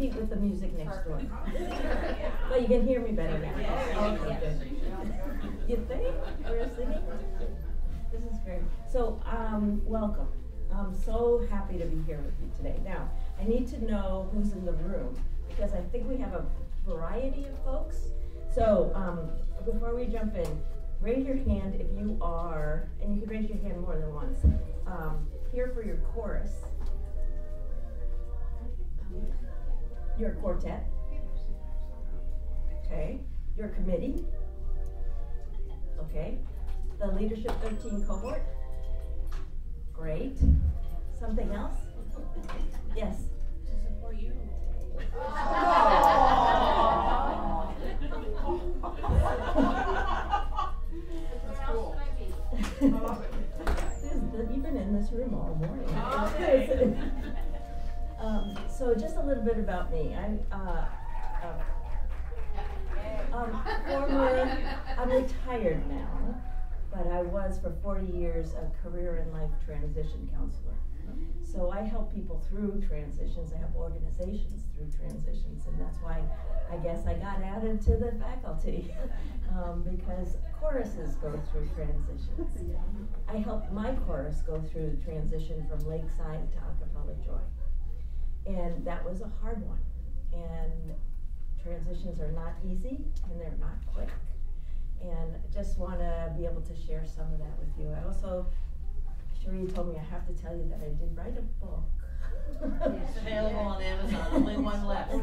compete with the music next door. But you can hear me better now. Okay, good. You think we're singing? This is great. So, um, welcome. I'm so happy to be here with you today. Now, I need to know who's in the room because I think we have a variety of folks. So, um, before we jump in, raise your hand if you are, and you can raise your hand more than once, um, here for your chorus. Your quartet. Okay. Your committee. Okay. The Leadership 13 cohort. Great. Something else? Yes. To support you. You've been in this room all morning. um, so just a little bit about me. I'm uh, uh, um, former, I'm retired now, but I was for 40 years a career and life transition counselor. So I help people through transitions. I help organizations through transitions, and that's why I guess I got added to the faculty um, because choruses go through transitions. I helped my chorus go through the transition from Lakeside to Acapella Joy, and that was a hard one. And transitions are not easy, and they're not quick. And I just want to be able to share some of that with you. I also Cherie told me I have to tell you that I did write a book. It's available on Amazon, only one left.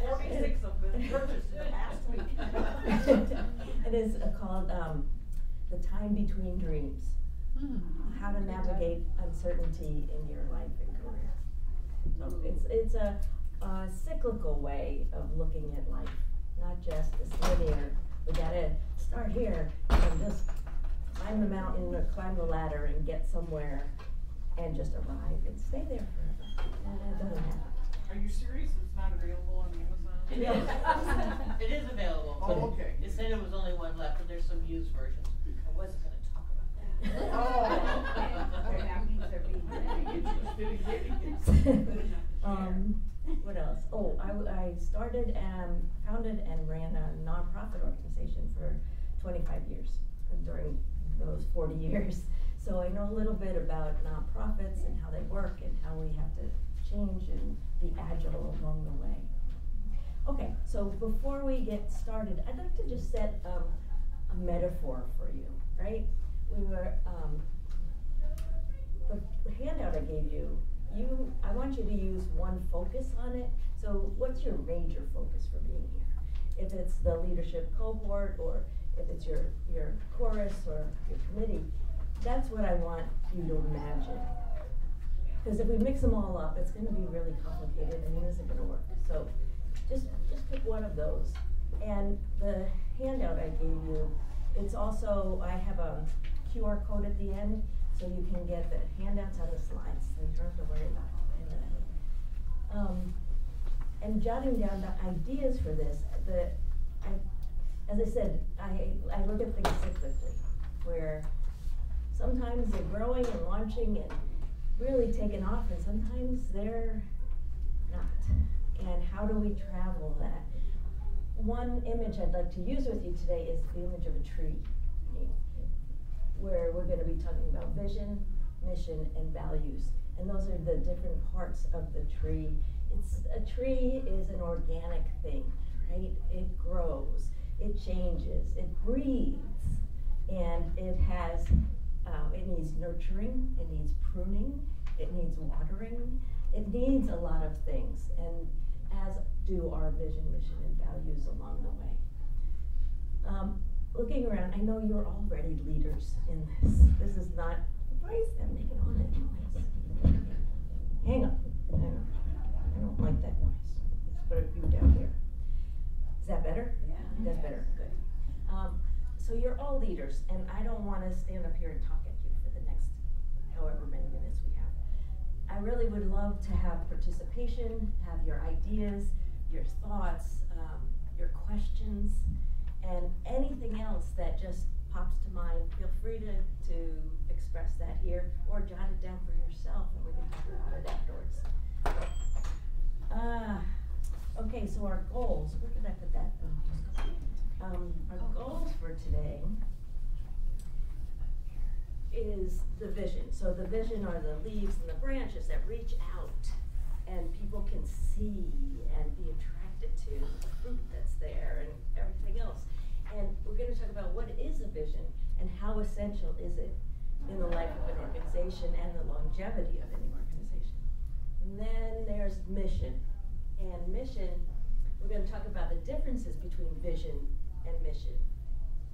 Forty-six of them purchased in the past week. It is uh, called, um, The Time Between Dreams. Hmm. How to navigate uncertainty in your life and career. So it's, it's a, a cyclical way of looking at life, not just this linear, we gotta start here and just climb the mountain or climb the ladder and get somewhere and just arrive and stay there forever. That doesn't happen. Are you serious? It's not available on Amazon? It is, it is available. Oh, okay. It said it was only one left, but there's some used versions. Um, what else? Oh, I, I started and founded and ran a nonprofit organization for 25 years during those 40 years. So I know a little bit about nonprofits and how they work and how we have to change and be agile along the way. Okay, so before we get started, I'd like to just set um, a metaphor for you, right? We were, um, the handout I gave you, you, I want you to use one focus on it. So what's your major focus for being here? If it's the leadership cohort or if it's your, your chorus or your committee, that's what I want you to imagine. Because if we mix them all up, it's gonna be really complicated and it isn't gonna work. So just, just pick one of those. And the handout I gave you, it's also, I have a QR code at the end, so you can get the handouts on the slides, so you don't have to worry about it. Um, and jotting down the ideas for this, the, I, as I said, I, I look at things cyclically, where sometimes they're growing and launching and really taking off, and sometimes they're not. And how do we travel that? One image I'd like to use with you today is the image of a tree, where we're going to be talking about vision, mission, and values. And those are the different parts of the tree. It's a tree is an organic thing, right? It grows, it changes, it breathes, and it has uh, it needs nurturing, it needs pruning, it needs watering, it needs a lot of things, and as do our vision, mission, and values along the way. Um, looking around, I know you're already leaders in this. This is not, why is that making all that noise? Hang on, hang on. I don't like that noise. Let's put you down here. Is that better? Yeah. That's better, good. Um, so you're all leaders, and I don't want to stand up here and talk at you for the next however many minutes we have. I really would love to have participation, have your ideas, your thoughts, um, your questions, and anything else that just pops to mind, feel free to, to express that here or jot it down for yourself and we can talk about it afterwards. Uh, okay, so our goals, where did I put that? Um, our goals for today is the vision. So the vision are the leaves and the branches that reach out and people can see and be attracted to the fruit that's there and everything else. And we're gonna talk about what is a vision and how essential is it in the life of an organization and the longevity of any organization. And then there's mission. And mission, we're gonna talk about the differences between vision and mission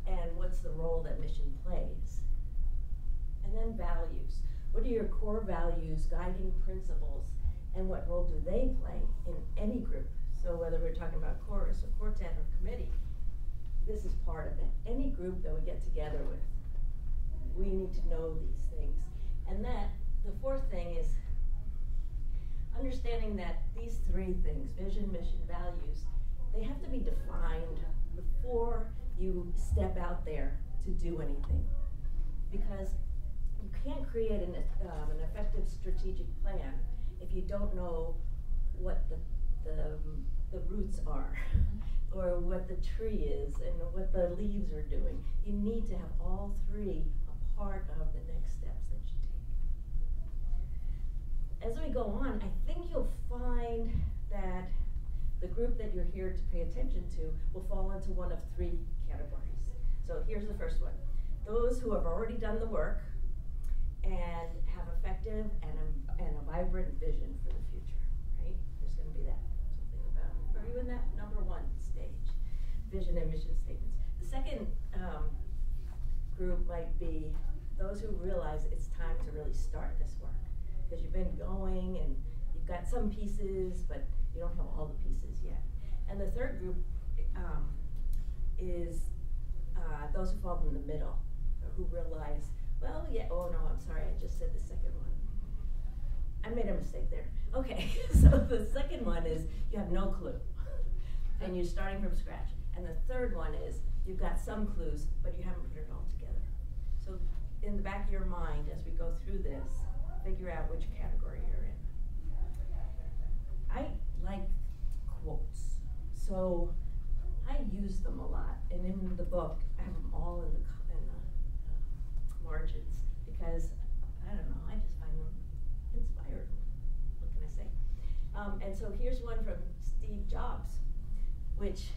and what's the role that mission plays. And then values. What are your core values, guiding principles, and what role do they play in any group? So whether we're talking about chorus or quartet or committee, this is part of it. Any group that we get together with, we need to know these things. And that, the fourth thing is understanding that these three things, vision, mission, values, they have to be defined before you step out there to do anything. Because you can't create an, um, an effective strategic plan if you don't know what the, the, the roots are mm-hmm. or what the tree is and what the leaves are doing. You need to have all three a part of the next steps that you take. As we go on, I think you'll find that the group that you're here to pay attention to will fall into one of three categories. So here's the first one. Those who have already done the work and have effective and a, and a vibrant vision for the future, right? There's gonna be that, something about, are you in that number one stage? Vision and mission statements. The second, um, group might be those who realize it's time to really start this work. Cause you've been going and you've got some pieces, but you don't have all the pieces yet. And the third group, um, is, uh, those who fall in the middle, who realize, well, yeah, oh no, I'm sorry, I just said the second one. I made a mistake there. Okay, so the second one is you have no clue, and you're starting from scratch. And the third one is you've got some clues, but you haven't put it all together. So in the back of your mind, as we go through this, figure out which category you're in. I like quotes, so I use them a lot, and in the book, I have them all in the in the uh, margins because I don't know, I just find them inspiring. What can I say? Um, and so here's one from Steve Jobs, which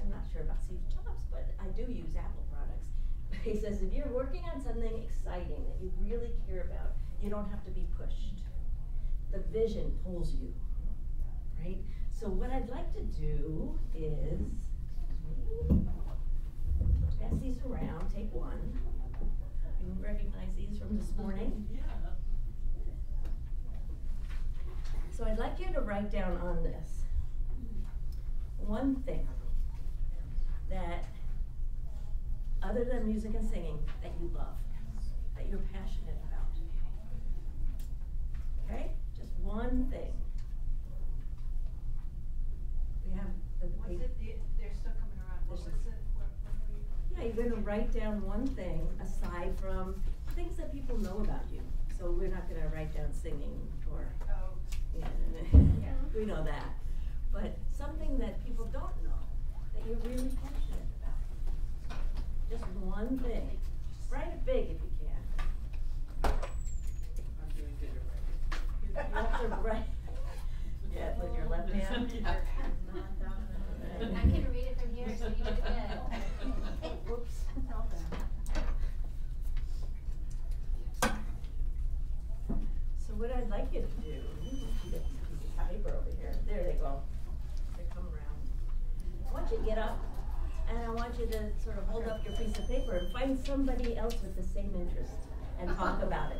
I'm not sure about Steve Jobs, but I do use Apple products. He says if you're working on something exciting that you really care about, you don't have to be pushed. The vision pulls you, right? So what I'd like to do is pass these around, take one. You recognize these from this morning? Yeah. So I'd like you to write down on this one thing that, other than music and singing, that you love, that you're passionate about. Okay? Just one thing. We have the What's it, they- they're still coming around, what was it, what, what you? Yeah, you're gonna write down one thing aside from things that people know about you. So we're not gonna write down singing or, Oh, yeah, Yeah. we know that. But something that people don't know, that you're really passionate about. Just one thing. Write it big if you can. I'm doing good You at you have to write, yeah, with your left hand. Yeah. I can read it from here, so you do it. Whoops. So what I'd like you to do, you get this piece of paper over here, there they go, they come around. I want you to get up, and I want you to sort of hold up your piece of paper and find somebody else with the same interest and talk about it.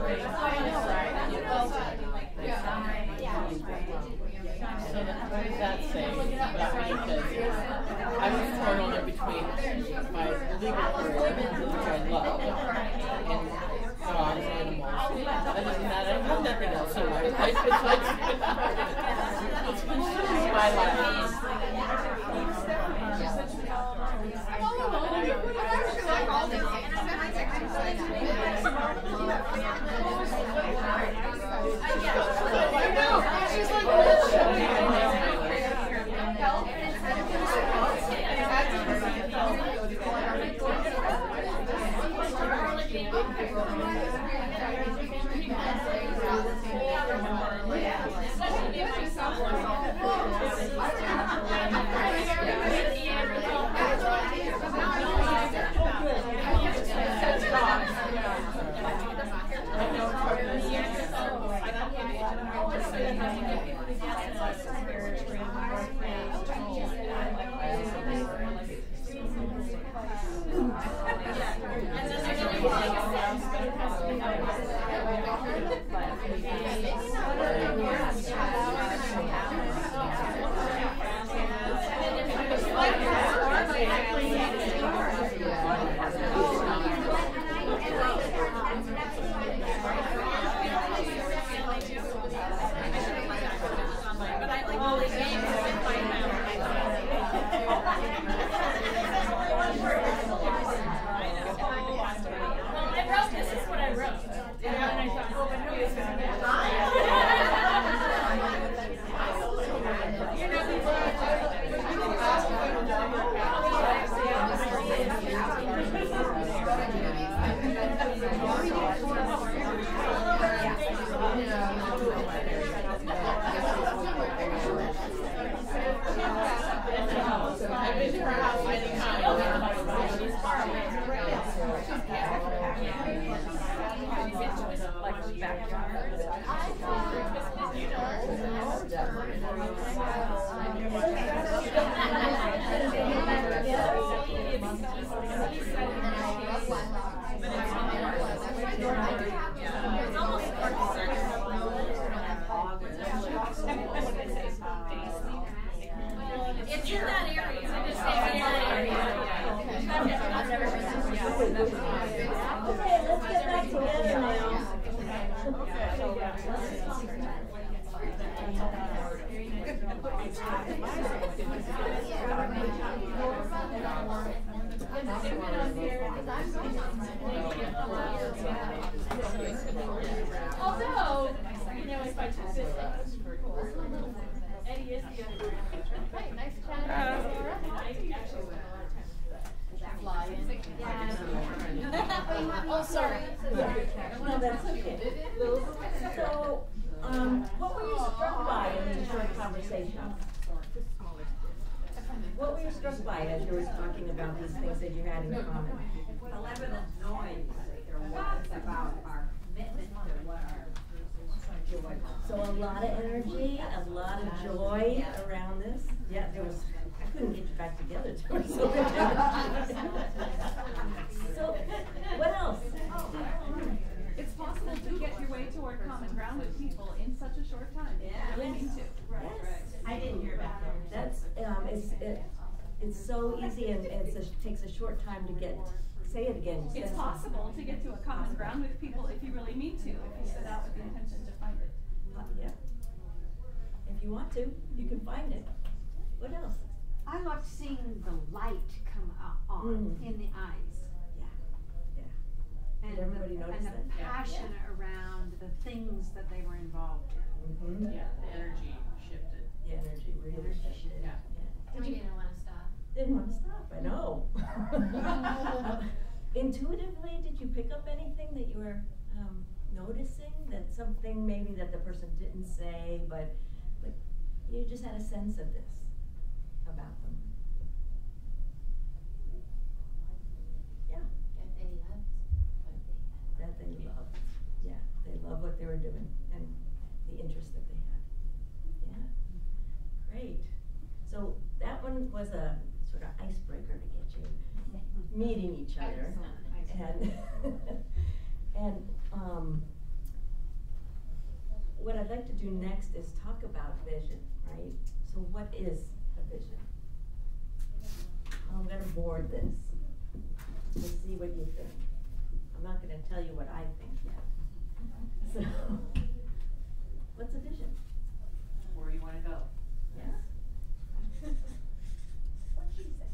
So that say? I was Oh, sorry. No, that's okay. So, um, what were you struck by in this short conversation? What were you struck by as you were talking about these things that you had in common? Takes a short time to get, say it again. It's possible to get to a common ground with people if you really need to, if you set out with the intention to find it. Uh, Yeah. If you want to, you can find it. What else? I loved seeing the light come o- on Mm. in the eyes. Yeah, yeah. And Did everybody the, notice and that? the Yeah. passion around the things that they were involved in. Mm-hmm. Yeah, the energy shifted. The energy really Energy shifted. shifted. Yeah. And we didn't wanna stop. Didn't wanna stop, I know. Intuitively, did you pick up anything that you were, um, noticing, that something maybe that the person didn't say, but, but you just had a sense of this about them? Yeah, That they loved what they had. that they loved, yeah, they love what they were doing and the interest that they had. Yeah, great. So that one was a sort of icebreaker to get you meeting each other. And, and, um, what I'd like to do next is talk about vision, right? So what is a vision? I'm gonna board this to see what you think. I'm not gonna tell you what I think yet. So, what's a vision? Where you wanna go? Yeah? What she said.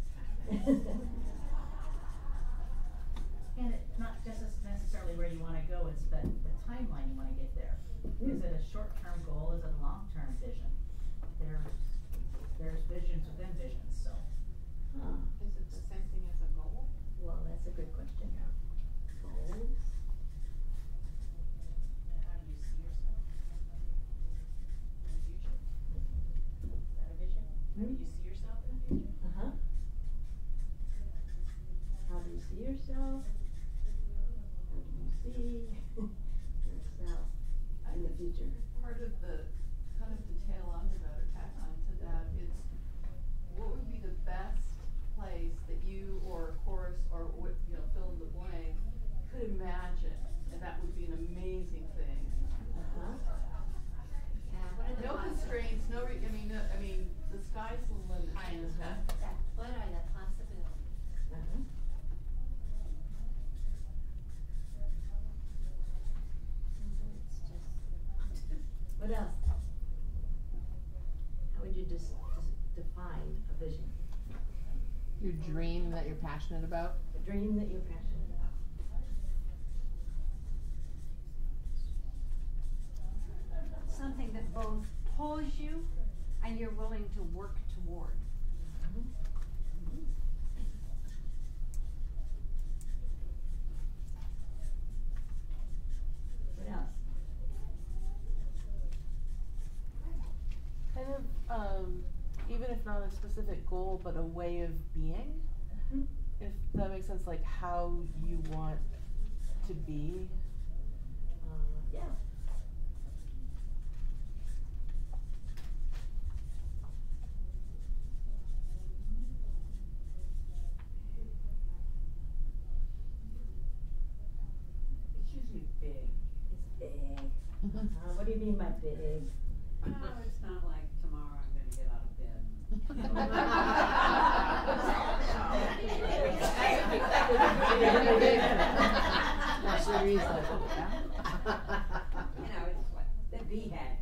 And it, not just as necessarily where you wanna go, it's the, the timeline you wanna get there. Is it a short-term goal, is it a long-term vision? There's, there's visions within visions, so. Huh, Is it the same thing as a goal? well, that's a good question. Goals? How do you see yourself in the future? Is that a vision? How do you see yourself in the future? Uh-huh. How do you see yourself? How do you see yourself in the future? part of the, kind of to tail onto that or tack on to that, it's what would be the best place that you or a course or what, you know, fill in the blank, could imagine, and that would be an amazing thing. Uh-huh. Yeah, what are the No possi- constraints, no re, I mean, no, I mean, the sky's the limit. Kind of you know? stuff. What are the possibilities? Uh-huh. It's just. What else? How would you just, just define a vision? Your dream that you're passionate about? A dream that you're passionate about? Something that both pulls you and you're willing to work toward. What else? Kind of, um, even if not a specific goal, but a way of being, Mhm. if that makes sense, like how you want to be. Uh, yeah. It's usually big. It's big. Uh, what do you mean by big? Oh, it's not like tomorrow I'm gonna get out of bed. That's the reason. You know, it's what, the BHAG,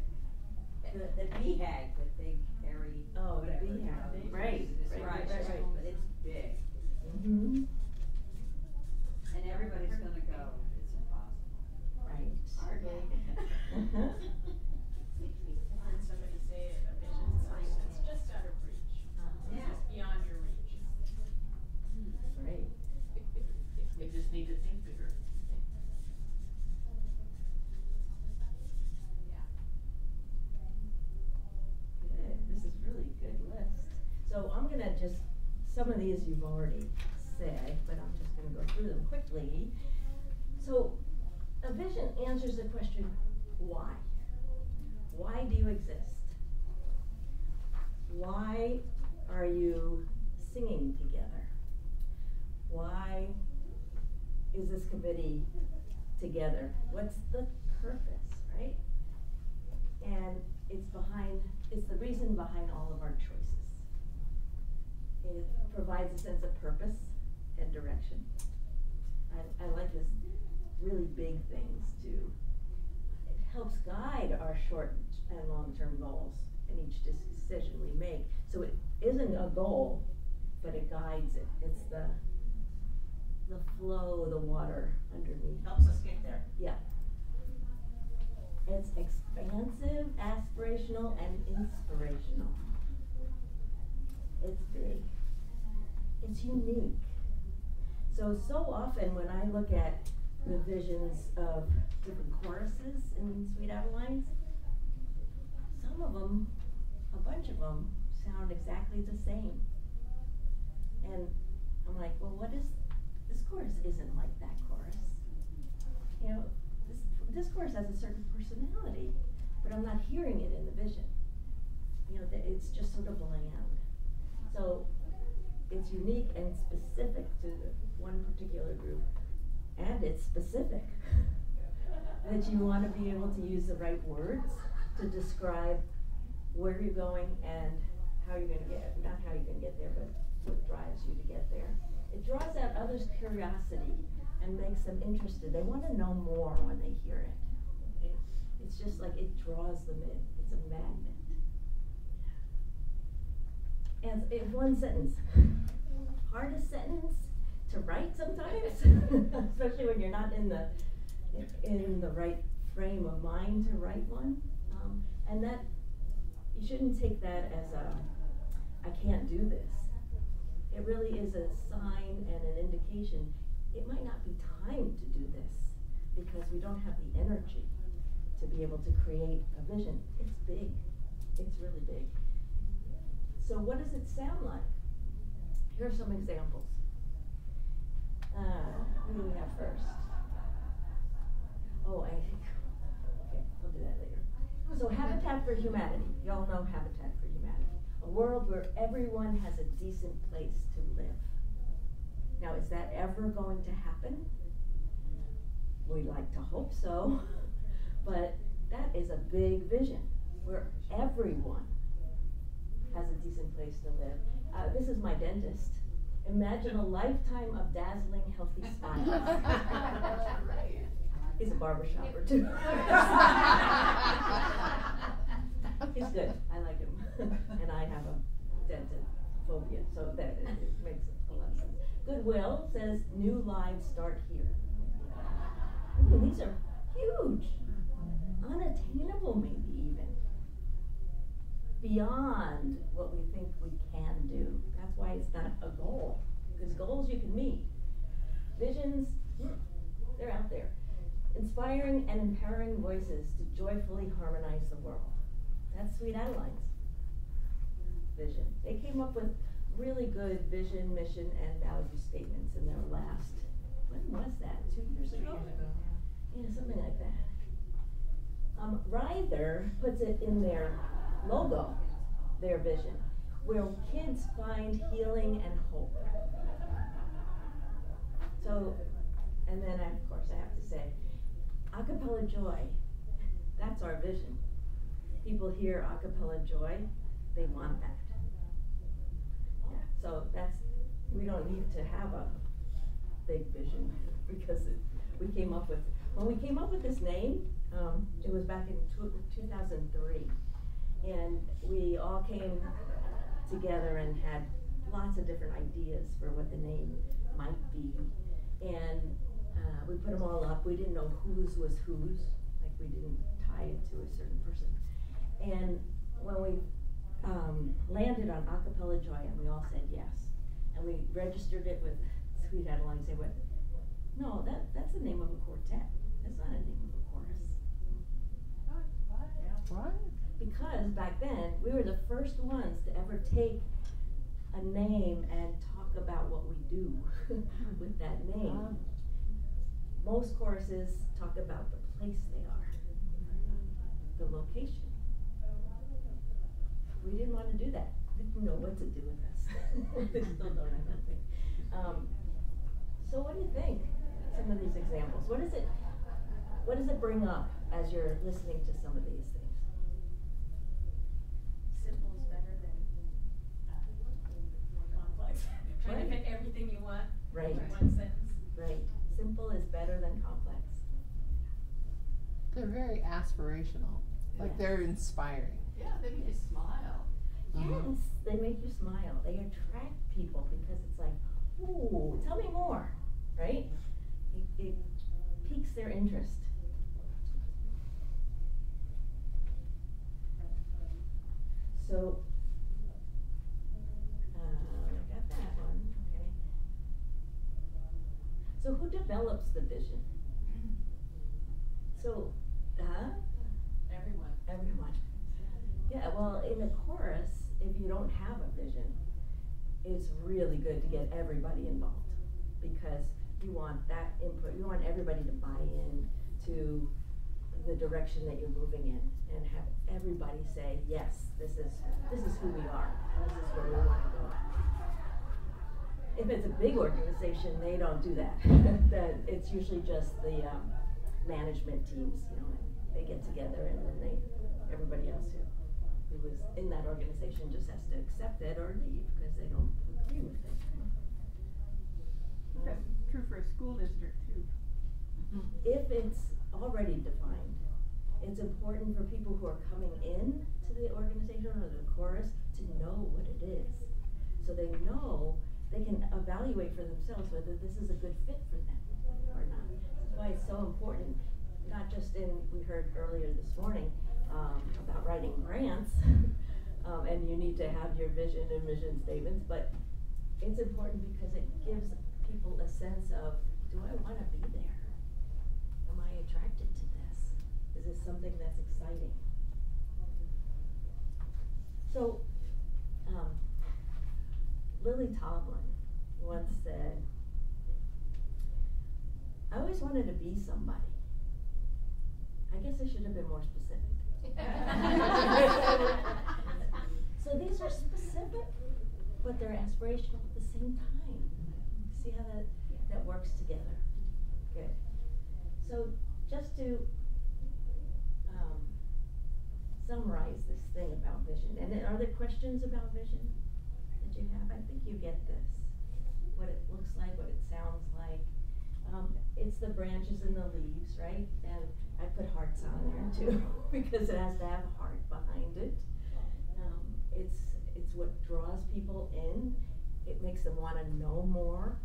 the, the BHAG that they carry, Oh, the whatever, you BHAG, know, they right, use to right, describe right, it, right. but it's big. Mm-hmm. And everybody's gonna go, it's impossible. Right. Hardly. Uh-huh. Heard somebody say a vision is something that's just out of reach, Uh-huh. Yeah. just beyond your reach. Right. We just need to think bigger. Good, this is really good list. So I'm just, some of these you've already said, but I'm just gonna go through them quickly. So, a vision answers the question, why? Why do you exist? Why are you singing together? Why is this committee together? What's the purpose, right? And it's behind, it's the reason behind all of our choices. It provides a sense of purpose and direction. I, I like this really big things too. It helps guide our short and long-term goals in each decision we make. So it isn't a goal, but it guides it. It's the the flow, the water underneath. Helps us get there. Yeah. It's expansive, aspirational, and inspirational. It's big. It's unique. So, so often when I look at the visions of different choruses in Sweet Adelines, some of them, a bunch of them, sound exactly the same. And I'm like, well, what is, this chorus isn't like that chorus. You know, this, this chorus has a certain personality, but I'm not hearing it in the vision. You know, it's just sort of bland. So it's unique and specific to one particular group, and it's specific. that you want to be able to use the right words to describe where you're going and how you're going to get, not how you're going to get there, but what drives you to get there. It draws out others' curiosity and makes them interested. They want to know more when they hear it. it. It's just like it draws them in. It's a magnet. And in one sentence, hardest sentence to write sometimes, especially when you're not in the in the right frame of mind to write one. Um, and that you shouldn't take that as a I can't do this. It really is a sign and an indication it might not be time to do this because we don't have the energy to be able to create a vision. It's big. It's really big. So what does it sound like? Here are some examples. Uh, who do we have first? Oh, I think, okay, I'll do that later. So Habitat for Humanity. Y'all know Habitat for Humanity. A world where everyone has a decent place to live. Now, is that ever going to happen? We like to hope so, but that is a big vision where everyone has a decent place to live. Uh, this is my dentist. Imagine a lifetime of dazzling, healthy smiles. He's a barber shopper too. He's good. I like him, and I have a dental phobia, so that it, it makes a lot of sense. Goodwill says new lives start here. Ooh, these are huge, unattainable, maybe even beyond what we think we can do. That's why it's not a goal, because goals you can meet. Visions, they're out there. Inspiring and empowering voices to joyfully harmonize the world. That's Sweet Adeline's vision. They came up with really good vision, mission, and value statements in their last, when was that? Two years ago? Yeah, something like that. Um, Ryther puts it in their logo, their vision, where kids find healing and hope. So, and then I, of course I have to say, acapella joy, that's our vision. People hear acapella joy, they want that. Yeah, so that's, we don't need to have a big vision because it, we came up with, when we came up with this name, um, it was back in 2003 and we all came together and had lots of different ideas for what the name might be. And uh, we put them all up. We didn't know whose was whose, like we didn't tie it to a certain person. And when we um, landed on Acapella Joy, and we all said yes, and we registered it with Sweet Adeline, they went, no, that, that's the name of a quartet. That's not a name of a chorus. Right. Because back then, we were the first ones to ever take a name and talk about what we do with that name. Most choruses talk about the place they are, the location. we didn't wanna do that, We didn't know what to do with us. They still don't, I don't think. Um, so what do you think, some of these examples, what is it, what does it bring up as you're listening to some of these things? Simple is better than, uh, more complex. Trying to Right. fit everything you want Right. in one sentence. Right, simple is better than complex. They're very aspirational. Like they're inspiring. Yeah, they make you smile. Yes, they make you smile. They attract people because it's like, ooh, tell me more, right? It, it piques their interest. So, uh, I got that one, okay. So who develops the vision? So, huh? Everyone. Everyone. Yeah, well, in a chorus, if you don't have a vision, it's really good to get everybody involved because you want that input. You want everybody to buy in to the direction that you're moving in and have everybody say, yes, this is this is who we are. This is where we want to go. If it's a big organization, they don't do that. that it's usually just the um, management teams, you know, and they get together and then they everybody else who who was in that organization just has to accept it or leave because they don't agree with it. That's true for a school district too. If it's already defined, it's important for people who are coming in to the organization or the chorus to know what it is. So they know they can evaluate for themselves whether this is a good fit for them or not. That's why it's so important, not just in, we heard earlier this morning, um, about writing grants, um, and you need to have your vision and mission statements, but it's important because it gives people a sense of, do I wanna be there? Am I attracted to this? Is this something that's exciting? So, um, Lily Tomlin once said, I always wanted to be somebody. I guess I should have been more specific. so these are specific, but they're aspirational at the same time. See how that, that works together? Good. So just to um, summarize this thing about vision, and then are there questions about vision that you have? I think you get this, what it looks like, what it sounds like. Um, it's the branches and the leaves, right? And I put hearts on there too, because it has to have a heart behind it. Um, it's, it's what draws people in. It makes them want to know more,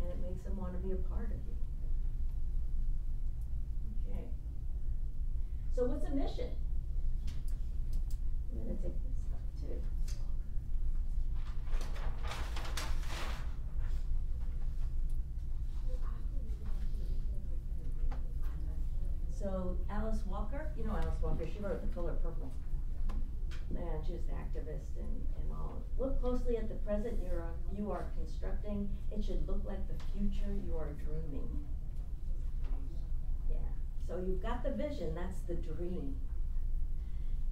and it makes them want to be a part of you. Okay. So what's a mission? I'm gonna take this up too. So Alice Walker, you know Alice Walker, she wrote The Color Purple. And she's an activist and, and all. Look closely at the present you're, uh, you are constructing. It should look like the future you are dreaming. Yeah, so you've got the vision, that's the dream.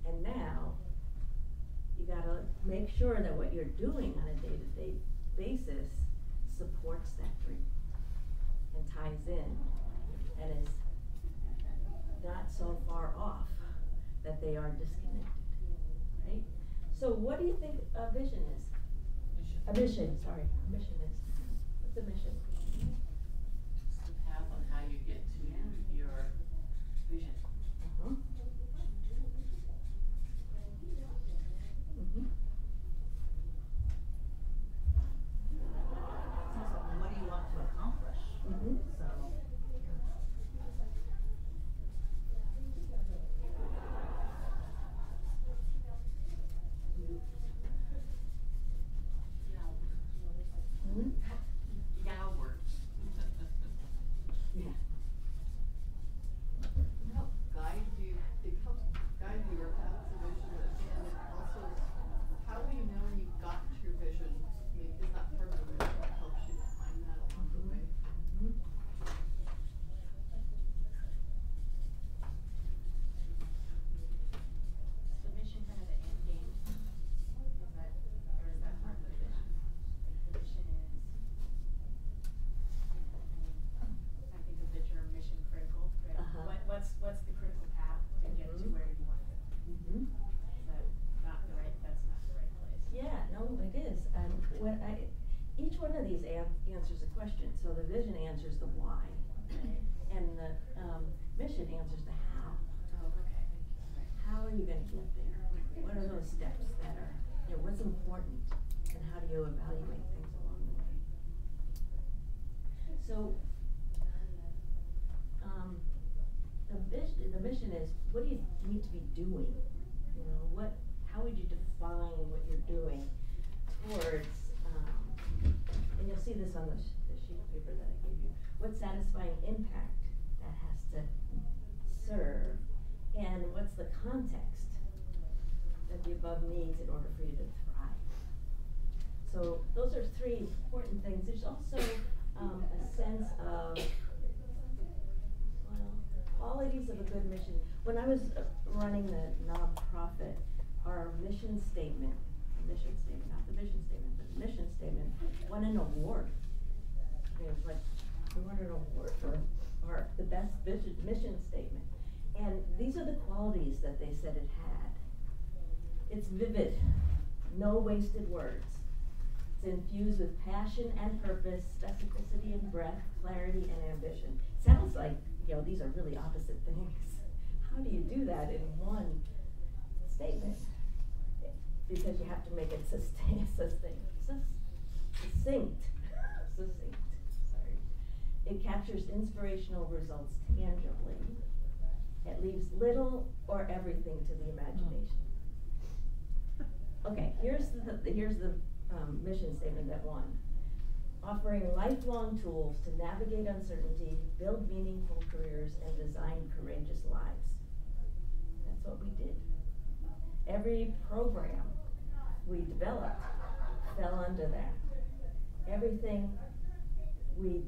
And now, you gotta make sure that what you're doing on a day-to-day basis supports that dream and ties in and is not so far off that they are disconnected, right? So what do you think a vision is? A mission, sorry, a mission is. What's a mission? It's the path on how you get to your vision. Uh-huh. Mhm. It's also, what do you want to accomplish? Mhm. So. Mhm. Yeah, works. Yeah. help guide you, it helps guide you or path to vision, but again, it also, how will you know when you've gotten to your vision? I mean, is that part of the vision that helps you define that along the way? Mhm. Is the mission kind of the end game? Vision answers the why, and the, um, mission answers the how. Oh, okay. How are you gonna get there? What are those steps that are, you know, what's important, and how do you evaluate things along the way? So, um, the vision, the mission is, what do you need to be doing? You know, what, how would you define what you're doing towards, um, and you'll see this on the, sh- the sheet of paper that I gave you, what satisfying impact that has to serve, and what's the context that the above needs in order for you to thrive. So those are three important things. There's also um, a sense of well, qualities of a good mission. When I was uh, running the nonprofit, our mission statement, mission statement, not the vision statement, but the mission statement, won an award. It was like, we won an award for our, the best vision, mission statement. And these are the qualities that they said it had. It's vivid, no wasted words. It's infused with passion and purpose, specificity and breadth, clarity and ambition. Sounds like, you know, these are really opposite things. How do you do that in one statement? Because you have to make it sustain, sustain, sus- succinct, succinct. It captures inspirational results tangibly. It leaves little or everything to the imagination. Okay, here's the, here's the, um, mission statement that won. Offering lifelong tools to navigate uncertainty, build meaningful careers, and design courageous lives. That's what we did. Every program we developed fell under that. Everything we,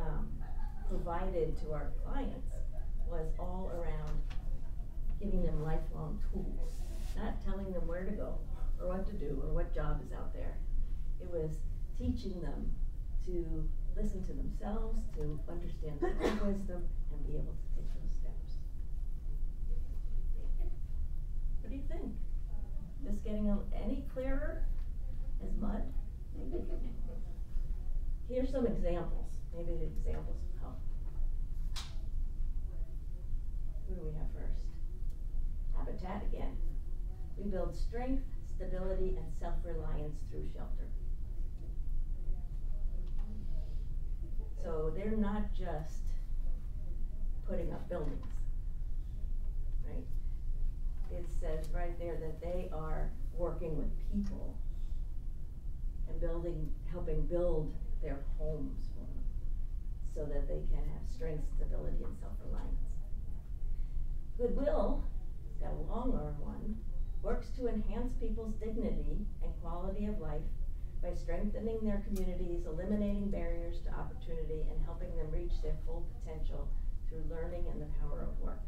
um, provided to our clients was all around giving them lifelong tools, not telling them where to go or what to do or what job is out there. It was teaching them to listen to themselves, to understand their own wisdom, and be able to take those steps. What do you think? This getting any clearer as mud? Here's some examples. Maybe the examples will help. Who do we have first? Habitat again. We build strength, stability, and self-reliance through shelter. So they're not just putting up buildings, right? It says right there that they are working with people and building, helping build their homes so that they can have strength, stability, and self-reliance. Goodwill, it's got a long arm one, works to enhance people's dignity and quality of life by strengthening their communities, eliminating barriers to opportunity, and helping them reach their full potential through learning and the power of work.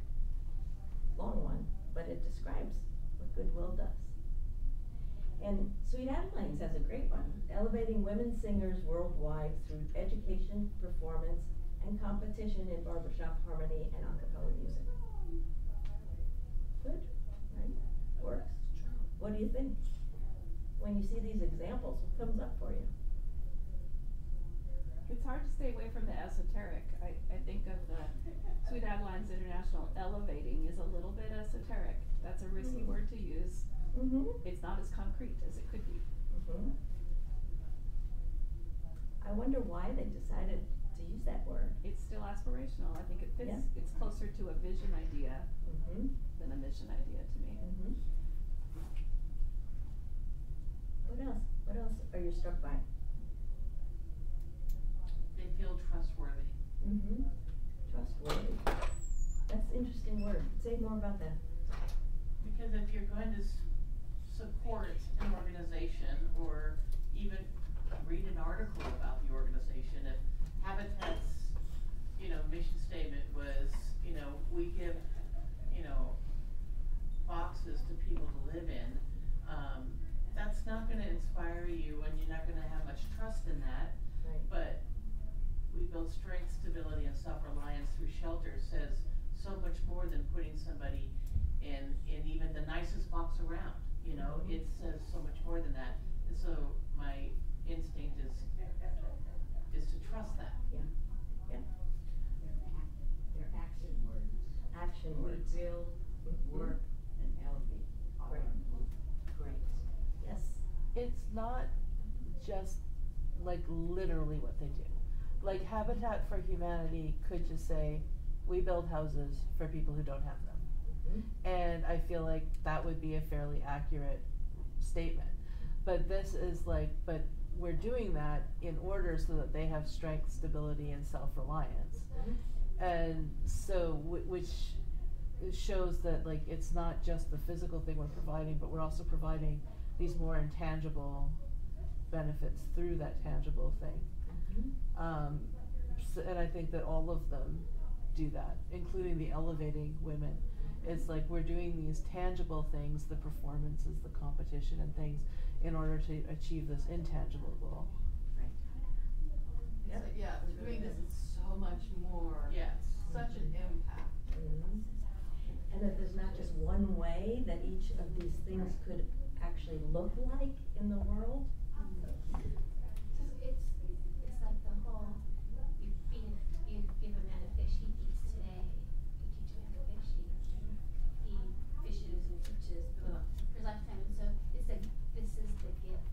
Long one, but it describes what Goodwill does. And Sweet Adelines has a great one, elevating women singers worldwide through education, performance, and competition in barbershop harmony and a cappella music. Good, right? Works. What do you think? When you see these examples, what comes up for you? It's hard to stay away from the esoteric. I, I think of the Sweet Adelines International elevating is a little bit esoteric. That's a risky Mm. word to use. Mm-hmm. It's not as concrete as it could be. Mm-hmm. I wonder why they decided to use that word. It's still aspirational. I think it fits, Yeah. it's closer to a vision idea Mm-hmm. than a mission idea to me. Mm-hmm. What else? What else are you struck by? They feel trustworthy. Mm-hmm. Trustworthy. That's an interesting word. Say more about that. Because if you're going to s- support an organization or even read an article about the organization, if Habitat's, you know, mission statement was, you know, we give, you know, boxes to people to live in, um, that's not gonna inspire you and you're not gonna have much trust in that. Right. But we build strength, stability, and self-reliance through shelter says so much more than putting somebody in, in even the nicest box around, you know, it says so much more than that. And so my instinct is, is to trust that. Yeah. Yeah. They're action words. Action words. We build, Mhm. work, and elevate. All Right. are Great. Yes. It's not just like literally what they do. Like Habitat for Humanity could just say, we build houses for people who don't have them. And I feel like that would be a fairly accurate statement. But this is like, but we're doing that in order so that they have strength, stability, and self reliance. Mhm. And so, wh- which shows that like it's not just the physical thing we're providing, but we're also providing these more intangible benefits through that tangible thing. Mhm. Um, s and I think that all of them do that, including the elevating women. It's like we're doing these tangible things, the performances, the competition, and things, in order to achieve this intangible goal. Right. It's like, yeah, we're doing this, it's so much more. Yes. Such an impact. Mhm. And that there's not just one way that each of these things could actually look like in the world. It's, it's like the whole, you feed, you give a man a fish, he eats today. You teach a man to fish, he, he fishes and teaches for for a lifetime. And so it's a, this is the gift.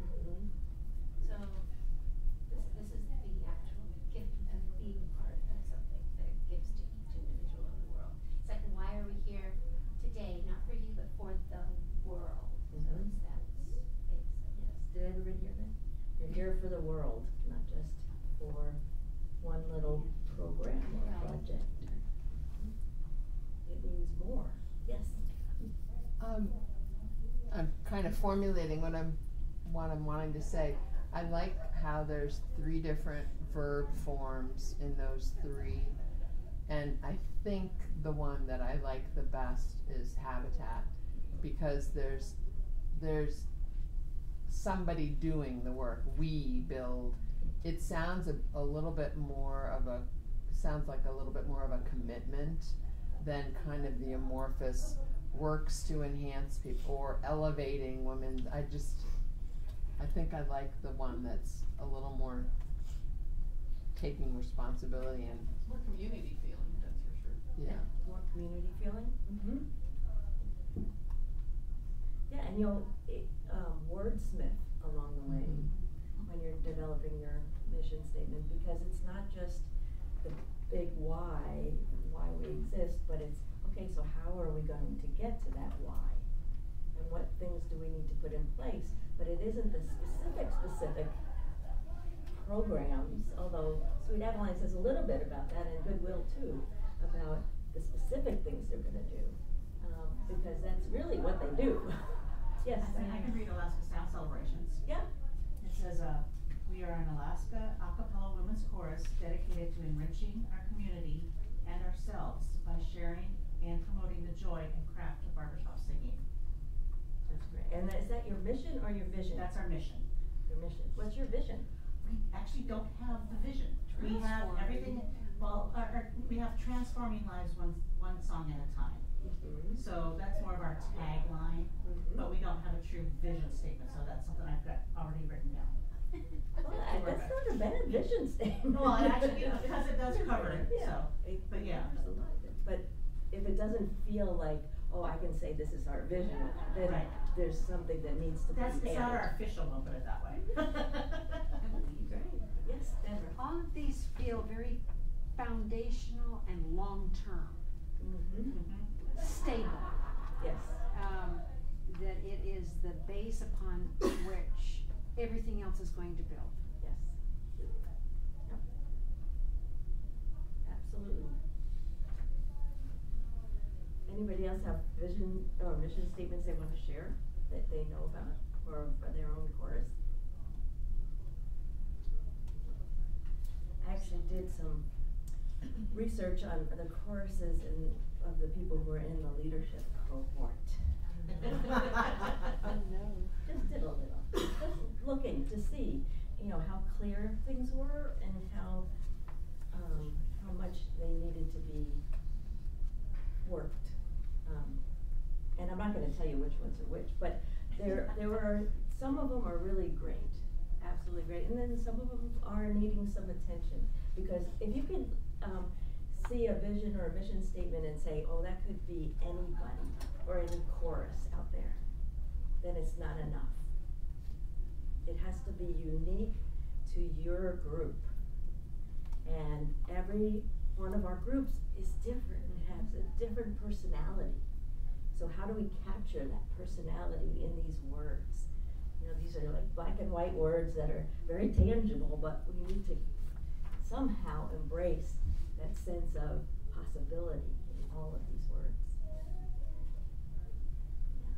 Mhm. So this, this is the actual gift of being part of something that it gives to each individual in the world. It's like, why are we here today? Not for you, but for the world. So Mhm. it's that space, I guess. Did everybody hear that? You're here for the world, not just for one little program or Right. project. It means more. Yes. Um, I'm kind of formulating what I'm, what I'm wanting to say. I like how there's three different verb forms in those three. And I think the one that I like the best is habitat because there's, there's somebody doing the work. We build. It sounds a, a little bit more of a, sounds like a little bit more of a commitment than kind of the amorphous works to enhance people or elevating women. I just, I think I like the one that's a little more taking responsibility and, It's more community feeling, that's for sure. yeah. More community feeling? Mm-hmm. Yeah, and you'll, eh, um, wordsmith along the way when you're developing your mission statement, because it's not just the big why, why we exist, but it's, okay, so how are we going to get to that why? And what things do we need to put in place? But it isn't the specific, specific programs, although Sweet Adelines says a little bit about that and Goodwill too, about the specific things they're gonna do. Um, because that's really what they do. Yes, I can, I can read Alaska Sound Celebrations. Yeah. It says, uh, we are an Alaska a cappella women's chorus dedicated to enriching our community and ourselves by sharing and promoting the joy and craft of barbershop singing. That's great. And is that your mission or your vision? That's our mission. Your mission. What's your vision? We actually don't have the vision. We have everything, well, our, our, we have transforming lives one, one song at a time. Mm-hmm. So that's more of our tagline, but we don't have a true vision statement, so that's something I've got already written down. Well, I- that's not a bad vision statement. Well, it actually, because it does cover it, Yeah. so, It- but yeah. Absolutely. But if it doesn't feel like, oh, I can say this is our vision, then Right. there's something that needs to be That's, added. it's not our official one, put it that way. Great. Yes, Deborah. All of these feel very foundational and long-term, Mm-hmm. Stable. Yes. Um, that it is the base upon which everything else is going to build. Yes. Yep. Absolutely. Anybody else have vision or mission statements they wanna share that they know about or for their own chorus? I actually did some research on the choruses and of the people who are in the leadership cohort. Oh, no. Just did a little, just looking to see, you know, how clear things were and how, um, how much they needed to be worked. Um, and I'm not gonna tell you which ones are which, but there, there were, some of them are really great, absolutely great, and then some of them are needing some attention. Because if you can, um, see a vision or a mission statement and say, oh, that could be anybody or any chorus out there, then it's not enough. It has to be unique to your group. And every one of our groups is different, it has a different personality. So how do we capture that personality in these words? You know, these are like black and white words that are very tangible, but we need to somehow embrace that sense of possibility in all of these words. Yeah.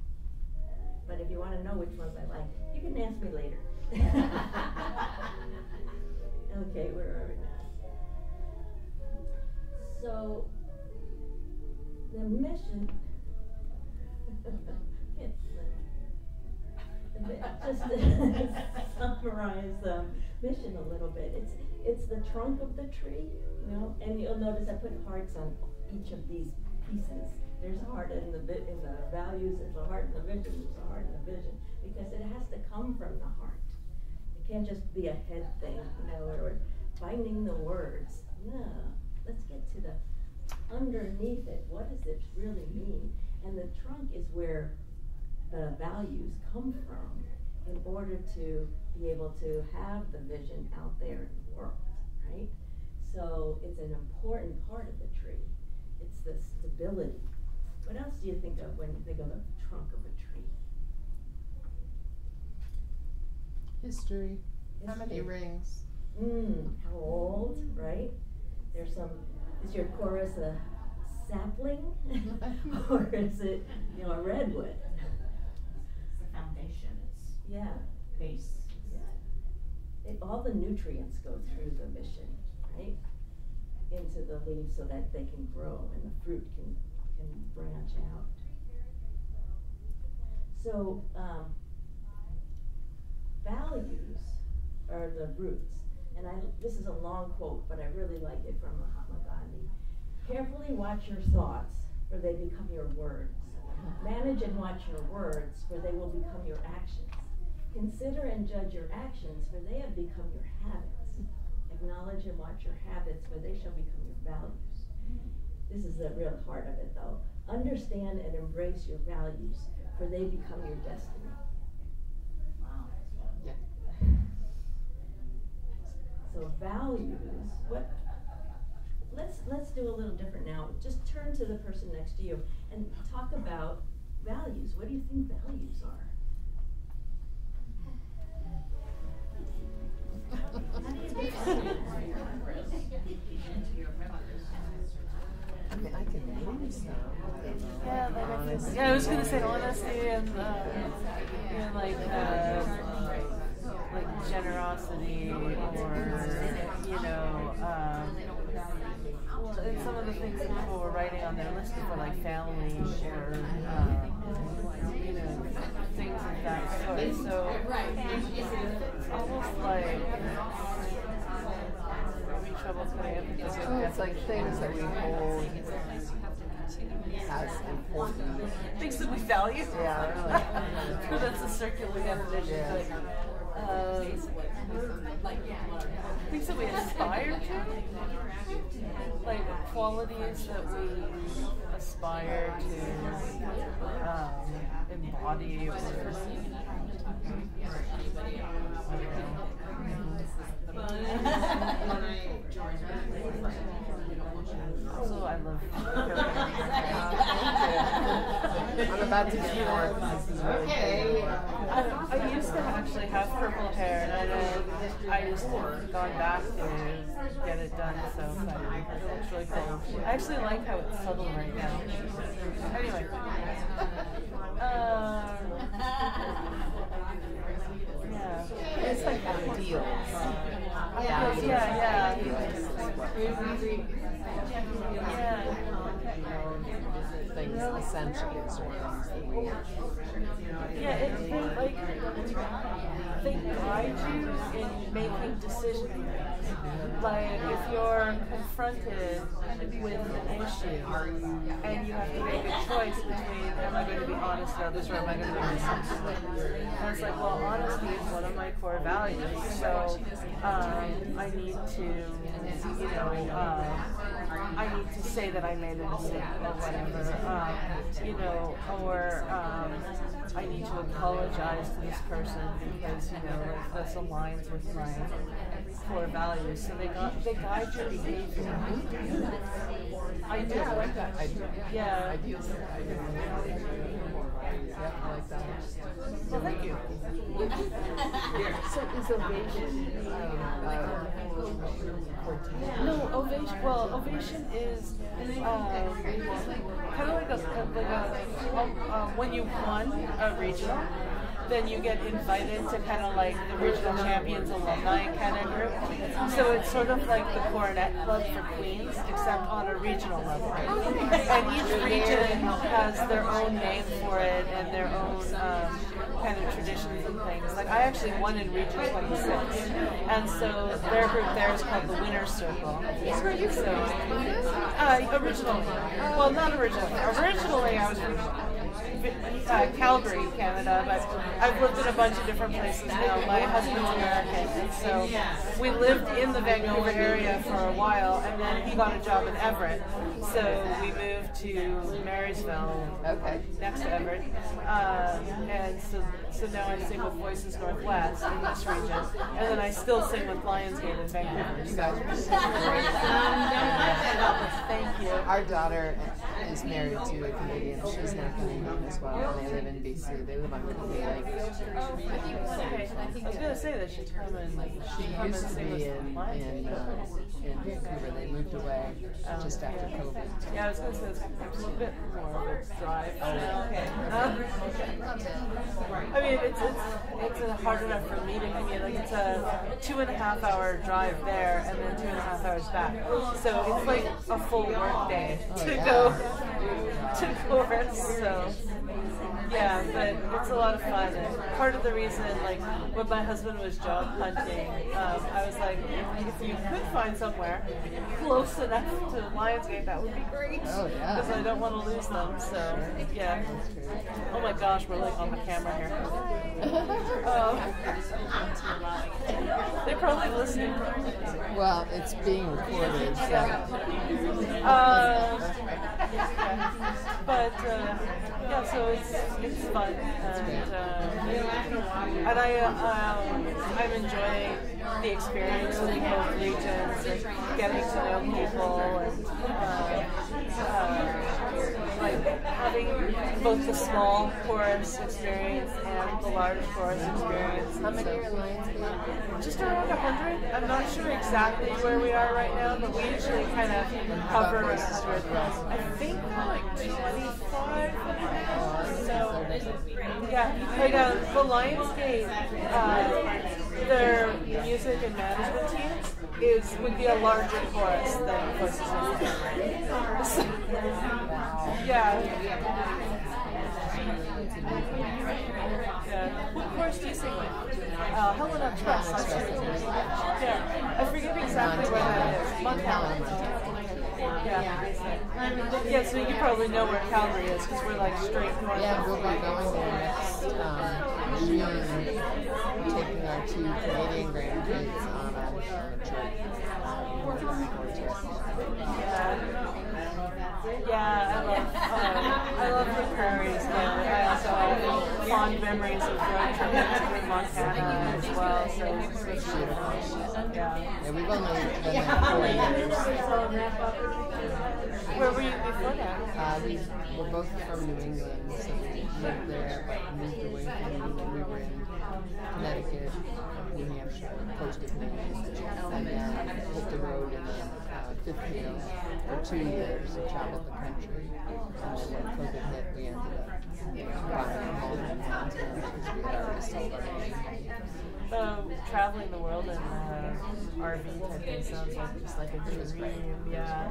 But if you want to know which ones I like, you can ask me later. okay, where are we now? So, the mission. Can't just to summarize the mission a little bit. It's it's the trunk of the tree, you know, and you'll notice I put hearts on each of these pieces. There's a heart in the in the values. There's a heart in the vision. There's a heart in the vision because it has to come from the heart. It can't just be a head thing, you know, or finding the words. No, let's get to the underneath it. What does it really mean? And the trunk is where the values come from in order to be able to have the vision out there in world, right? So it's an important part of the tree. It's the stability. What else do you think of when you think of the trunk of a tree? History. How many rings? Mm, how old, right? There's some, is your chorus a sapling? or is it, you know, a redwood? It's the foundation, it's Yeah. base. It, all the nutrients go through the mission, right? Into the leaves so that they can grow and the fruit can, can branch out. So, um, values are the roots. And I, this is a long quote, but I really like it from Mahatma Gandhi. Carefully watch your thoughts, for they become your words. Manage and watch your words, for they will become your actions. Consider and judge your actions, for they have become your habits. Acknowledge and watch your habits, for they shall become your values. This is the real heart of it, though. Understand and embrace your values, for they become your destiny. Wow. Yeah. So values, what, let's, let's do a little different now. Just turn to the person next to you and talk about values. What do you think values are? I mean, I can. Yeah, I, Honesty. yeah, I was gonna say honesty and uh, know, like uh, like generosity or you know, um, well, and some of the things that people were writing on their list were like family or um, you know things of that sort. So almost like having trouble coming up with Oh, it's like things that we hold as important. things that we value. Yeah, really. That's a circular definition. Yeah. But, um, things that we aspire to, like qualities that we aspire to um, embody or. I'm about to get more. Okay. I, used to actually have purple hair, and I know I to have gone back to get it done, so it looks really cool. I actually like how it's subtle right now. Anyway. Um. It's like ideals. Yeah, yeah, yeah. Yeah. Things essentially is. Yeah, it, they like they guide you in making decisions. Like if you're confronted with an issue and you have to make a choice between am I going to be honest about this or am I going to be dishonest? And it's like, well, honesty is one of my core values, so um, I need to, you know, uh, I need to say that I made a mistake or whatever, um, you know, or um, I need to apologize to this person because you know like, this aligns with my core values. So they gu- they guide your behavior. I do. Yeah, I like that. I do. Yeah. I do. I do. Yeah, I like that. Well, thank you. so is ovation? Uh, No, ovation. Well, ovation is um, kind of like a like a um, um, when you won a regional, then you get invited to kind of like the regional champions alumni kind of group. So it's sort of like the Coronet Club for Queens, except on a regional level. And each region has their own name for it and their own um, kind of traditions and things. Like I actually won in Region 26, and so their group there is called the Winner's Circle. So, uh, originally, well, not originally. Originally, I was from uh, Calgary, Canada, but I've lived in a bunch of different places now. My husband's American, and so we lived in the Vancouver area for a while, and then he got a job in Everett, so we moved to Marysville, Okay. next to Everett, um, and so so now I sing with Voices Northwest in this region, and then I still sing with Lionsgate in Vancouver. You guys are so great. Thank you. Our daughter is married to a Canadian. She's now Canadian as well, and they live in BC. They live on Cookie Lake. Okay, I was gonna say that she's come and She used to be in in, uh, in Vancouver. They moved away just after COVID. Yeah, I was gonna say it's a bit more of a drive. Okay. I mean, it's it's it's a hard enough for me to commute. Like it's a two and a half hour drive there, and then two and a half hours back. So it's like a full work day Oh, to go to course. So yeah, but it's a lot of fun. And part of the reason, like when my husband was job hunting, um, I was like, if you could find somewhere close enough to Lionsgate, that would be great. Oh, yeah. Because I don't want to lose them. So yeah. Oh my gosh, we're like on the camera here. Um, they're probably listening. Well, it's being recorded, so Um, but uh, yeah, so it's it's fun, and uh, and I uh, um, I'm enjoying the experience of both regions and getting to know people and uh, uh, like having both the small chorus experience and the large chorus experience. how many are? Just around 100. I'm not sure exactly where we are right now, but we usually kind of hover around 100. I think like 25. Yeah, like uh, the Lionsgate, uh, their music and management teams is would be a larger chorus than Voices of so, yeah. Yeah. What chorus do you sing with? Uh, Helena Trust. Yeah. I forget exactly where that is. Montana. Yeah. Yeah, so you probably know where Calgary is because we're like straight north. Yeah, we'll be going there next um, June, taking our two Canadian grandkids on a, on trip. Yeah. Yeah, I love, um, I love the prairies. And I also have fond memories of road trips in Montana as well. So it's. Yeah. Yeah, we've only been there four years. Where were you before that? Uh, we we're both from New England, so we lived there, but moved away from New England. We were in Connecticut, New Hampshire, of Maine, and then hit the road in uh, Fifth for two years and traveled the country. And then when COVID hit, we ended up buying a home in Montana because we had already sold our traveling the world in uh, RV type thing sounds like just like a dream. Yeah,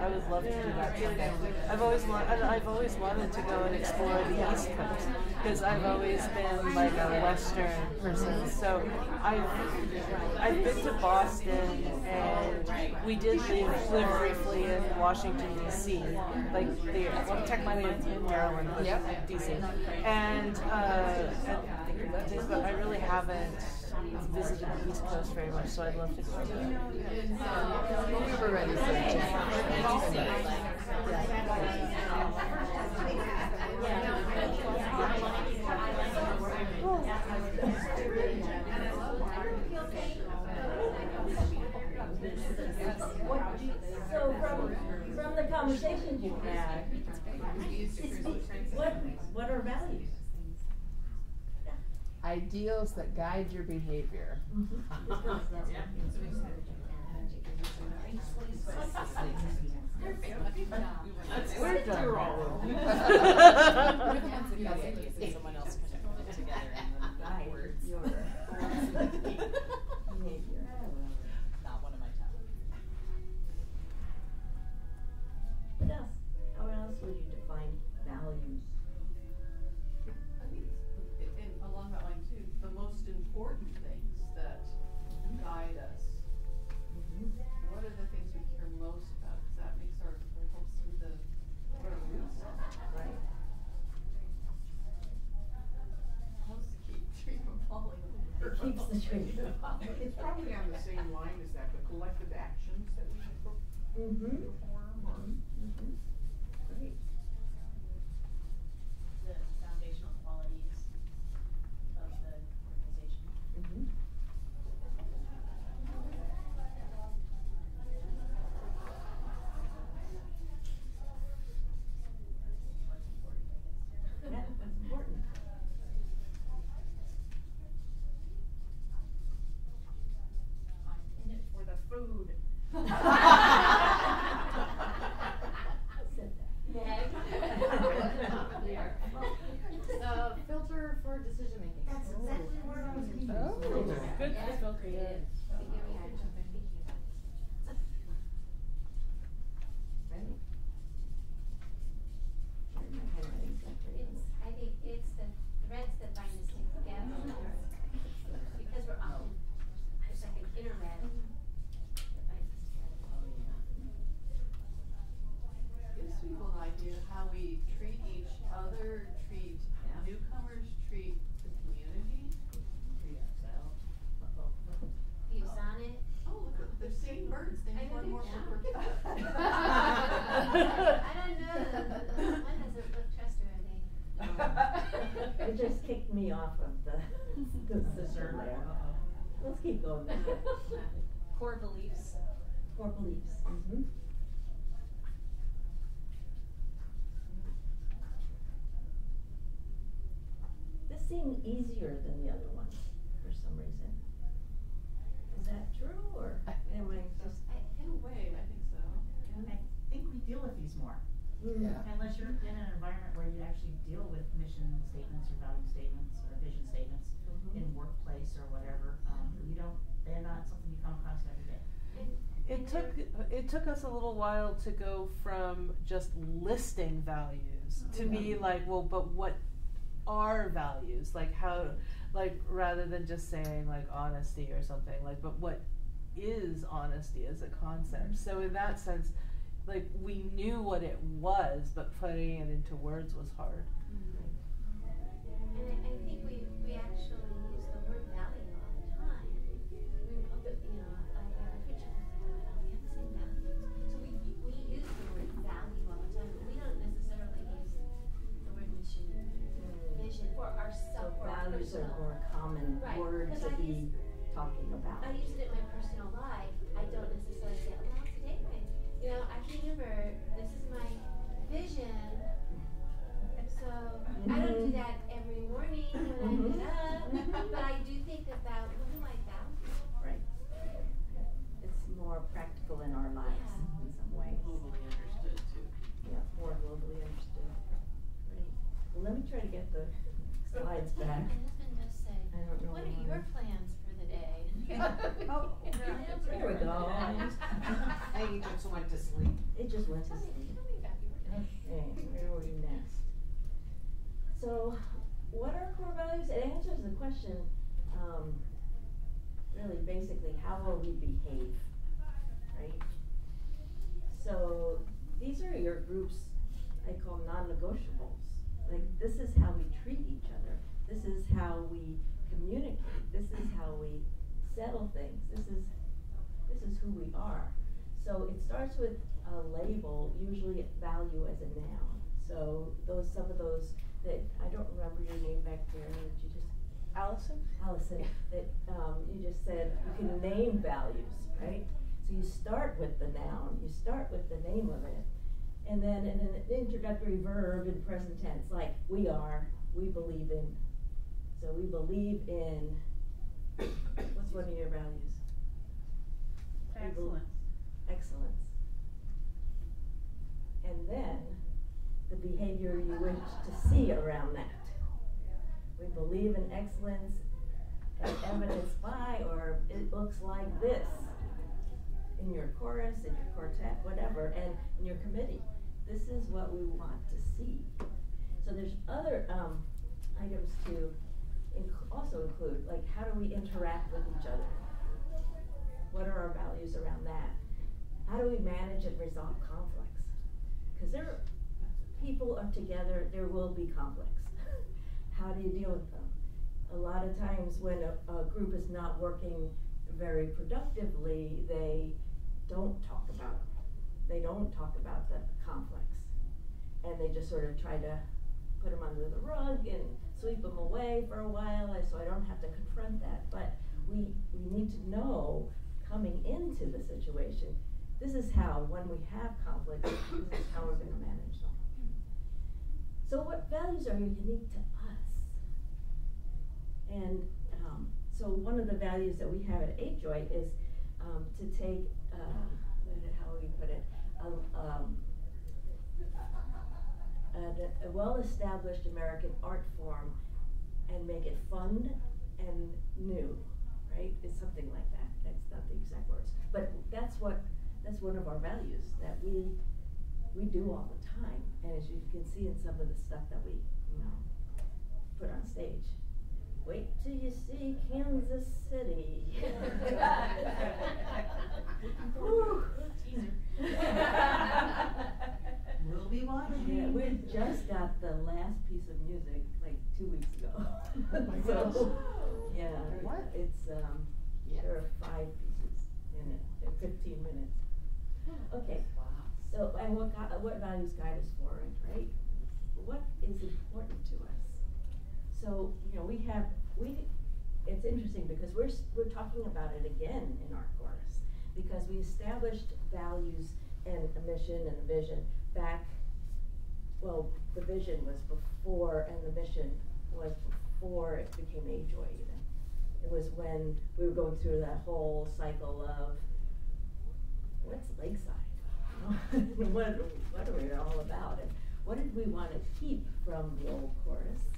I would love to do that someday. I've always wa- and I've always wanted to go and explore the East Coast because I've always been like a Western person. So I've I've been to Boston and we did live, live briefly in Washington D.C. Like the well, technically in Maryland, but Yep. D.C. And uh, I really haven't visited the East Coast very much, so I'd love to go. Well, we were ready for a change. So from, from the conversations you've had, what, what are values? Ideals that guide your behavior. We're done. Mm-hmm. perform or. Mm-hmm. Great. the foundational qualities of the organization. Mm-hmm. What's important, I guess. Yeah, that's important. I'm in it for the food. Said that. Uh, filter for decision making. That's exactly where I was going. Oh. Good Yeah. filter, yeah. Right. Where's my handwriting sector? It's, I think it's the threads that bind us together, because we're often, there's like an internet that binds us together. Gives people an idea of how we treat each other, treat newcomers, treat the community. Views on it. Oh, look, at- the same birds, they I make know one they're more down. per person. I don't know, the, the, the one doesn't look trustworthy. It just kicked me off of the, the survey. Let's keep going. Core beliefs. Core beliefs. Mm-hmm. This seemed easier than the other one for some reason. Is that true or am I just? I, in a way, I think so. I think we deal with these more. Yeah. Unless you're in an environment where you actually deal with mission statements or value statements or vision statements. In workplace or whatever, um, you don't, they're not something you come across every day. It took it took us a little while to go from just listing values to be like, well, but what are values? Like how, like rather than just saying like honesty or something, like, but what is honesty as a concept? So in that sense, like we knew what it was, but putting it into words was hard. And I, I think we, we actually ourselves, for our values are more common Right, word 'cause to I be use- talking about. I use it in my personal life. I don't necessarily say, well, today my, you know, I can remember this is my vision. So I don't do Mhm. that every morning when Mhm. I get up, but I do think about what do I value? Right. It's more practical in our lives Yeah. in some ways. Globally understood too. Yeah, more globally understood. Great. Well, let me try to get the slides back. My husband does say, I don't know what are your plans for the day? Oh, there we go. I think it just went to sleep. It just went to sleep. Okay, where are we next? So, what are core values? It answers the question, um, really basically, how will we behave, right? So, these are your groups, I call non-negotiables. Like, this is how we treat each other. This is how we communicate. This is how we settle things. This is, this is who we are. So it starts with a label, usually value as a noun. So those, some of those that, I don't remember your name back there, that you just. Allison? Allison, that, um, you just said you can name values, right? So you start with the noun, you start with the name of it. And then in an introductory verb in present tense, like we are, we believe in. So we believe in, what's one of your values? Excellence. Excellence. And then the behavior you wish to see around that. We believe in excellence as evidenced by, or it looks like this in your chorus, in your quartet, whatever, and in your committee. This is what we want to see. So there's other um, items to inc- also include, like how do we interact with each other? What are our values around that? How do we manage and resolve conflicts? Because there, people are together, there will be conflicts. How do you deal with them? A lot of times when a, a group is not working very productively, they don't talk about. They don't talk about the conflicts. And they just sort of try to put them under the rug and sweep them away for a while, so I don't have to confront that. But we, we need to know coming into the situation, this is how, when we have conflicts, this is how we're gonna manage them. So what values are unique to us? And, um, so one of the values that we have at AJOY is, um, to take, uh, how would we put it? Um, a, a well-established American art form and make it fun and new, right? It's something like that. That's not the exact words, but that's what that's one of our values that we we do all the time. And as you can see in some of the stuff that we you know put on stage. Wait till you see Kansas City. Whew. We'll be watching. Yeah, we just got the last piece of music like two weeks ago. my So, gosh. Yeah, What? it's, um, Yeah. there are five pieces in it, in fifteen minutes. Okay, Wow. so, and what gu- what values guide us forward, right? What is important to us? So, you know, we have, we, it's interesting because we're, we're talking about it again in our chorus. Because we established values and a mission and a vision back, well, the vision was before and the mission was before it became AJOY even. It was when we were going through that whole cycle of, what's Lakeside? what, what are we all about? And what did we want to keep from the old chorus?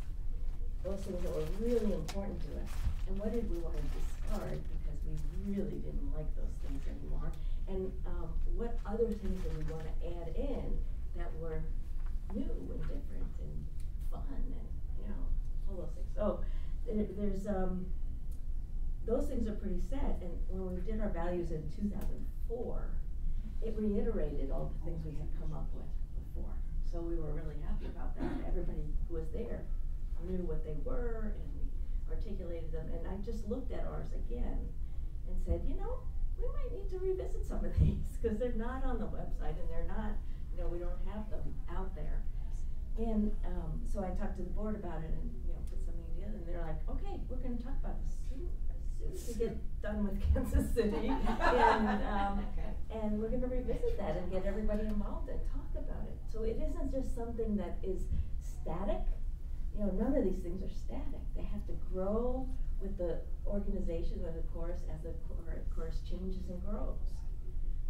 Those things that were really important to us. And what did we want to discard because we really didn't like those things anymore? And um, what other things did we want to add in that were new and different and fun and, you know, all those things. So there, there's, um, those things are pretty set. And when we did our values in 2004, it reiterated all the things we had come up with before. So we were really happy about that. Everybody who was there knew what they were and we articulated them. And I just looked at ours again and said, you know, we might need to revisit some of these because they're not on the website and they're not, you know, we don't have them out there. And um, so I talked to the board about it and, you know, put something together and they're like, okay, we're gonna talk about this soon, as soon as we get done with Kansas City. And, um, and we're gonna revisit that and get everybody involved and talk about it. So it isn't just something that is static. You know, none of these things are static. They have to grow with the organization of the course as the course changes and grows.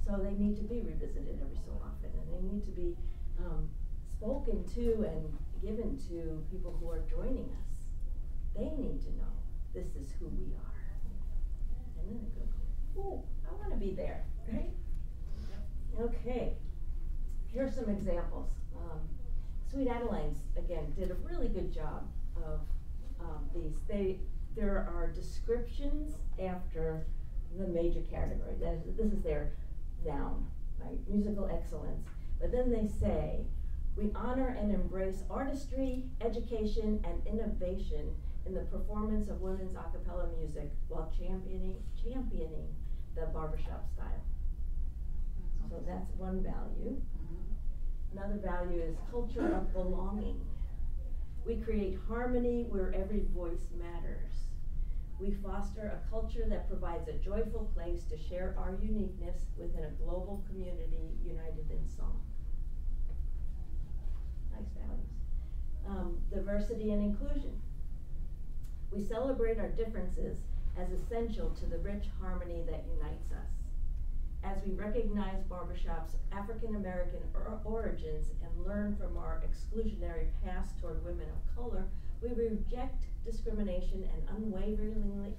So they need to be revisited every so often and they need to be um, spoken to and given to people who are joining us. They need to know this is who we are. And then they go, oh, I want to be there, right? Okay, Here are some examples. Um, Sweet Adelines, again, did a really good job of, um, these. They, there are descriptions after the major category. That is, this is their noun, right? Musical excellence. But then they say, we honor and embrace artistry, education, and innovation in the performance of women's a cappella music while championing, championing the barbershop style. So that's one value. Another value is culture of belonging. We create harmony where every voice matters. We foster a culture that provides a joyful place to share our uniqueness within a global community united in song. Nice values. Um, diversity and inclusion. We celebrate our differences as essential to the rich harmony that unites us. As we recognize barbershop's African American or- origins and learn from our exclusionary past toward women of color, we reject discrimination and unwaveringly,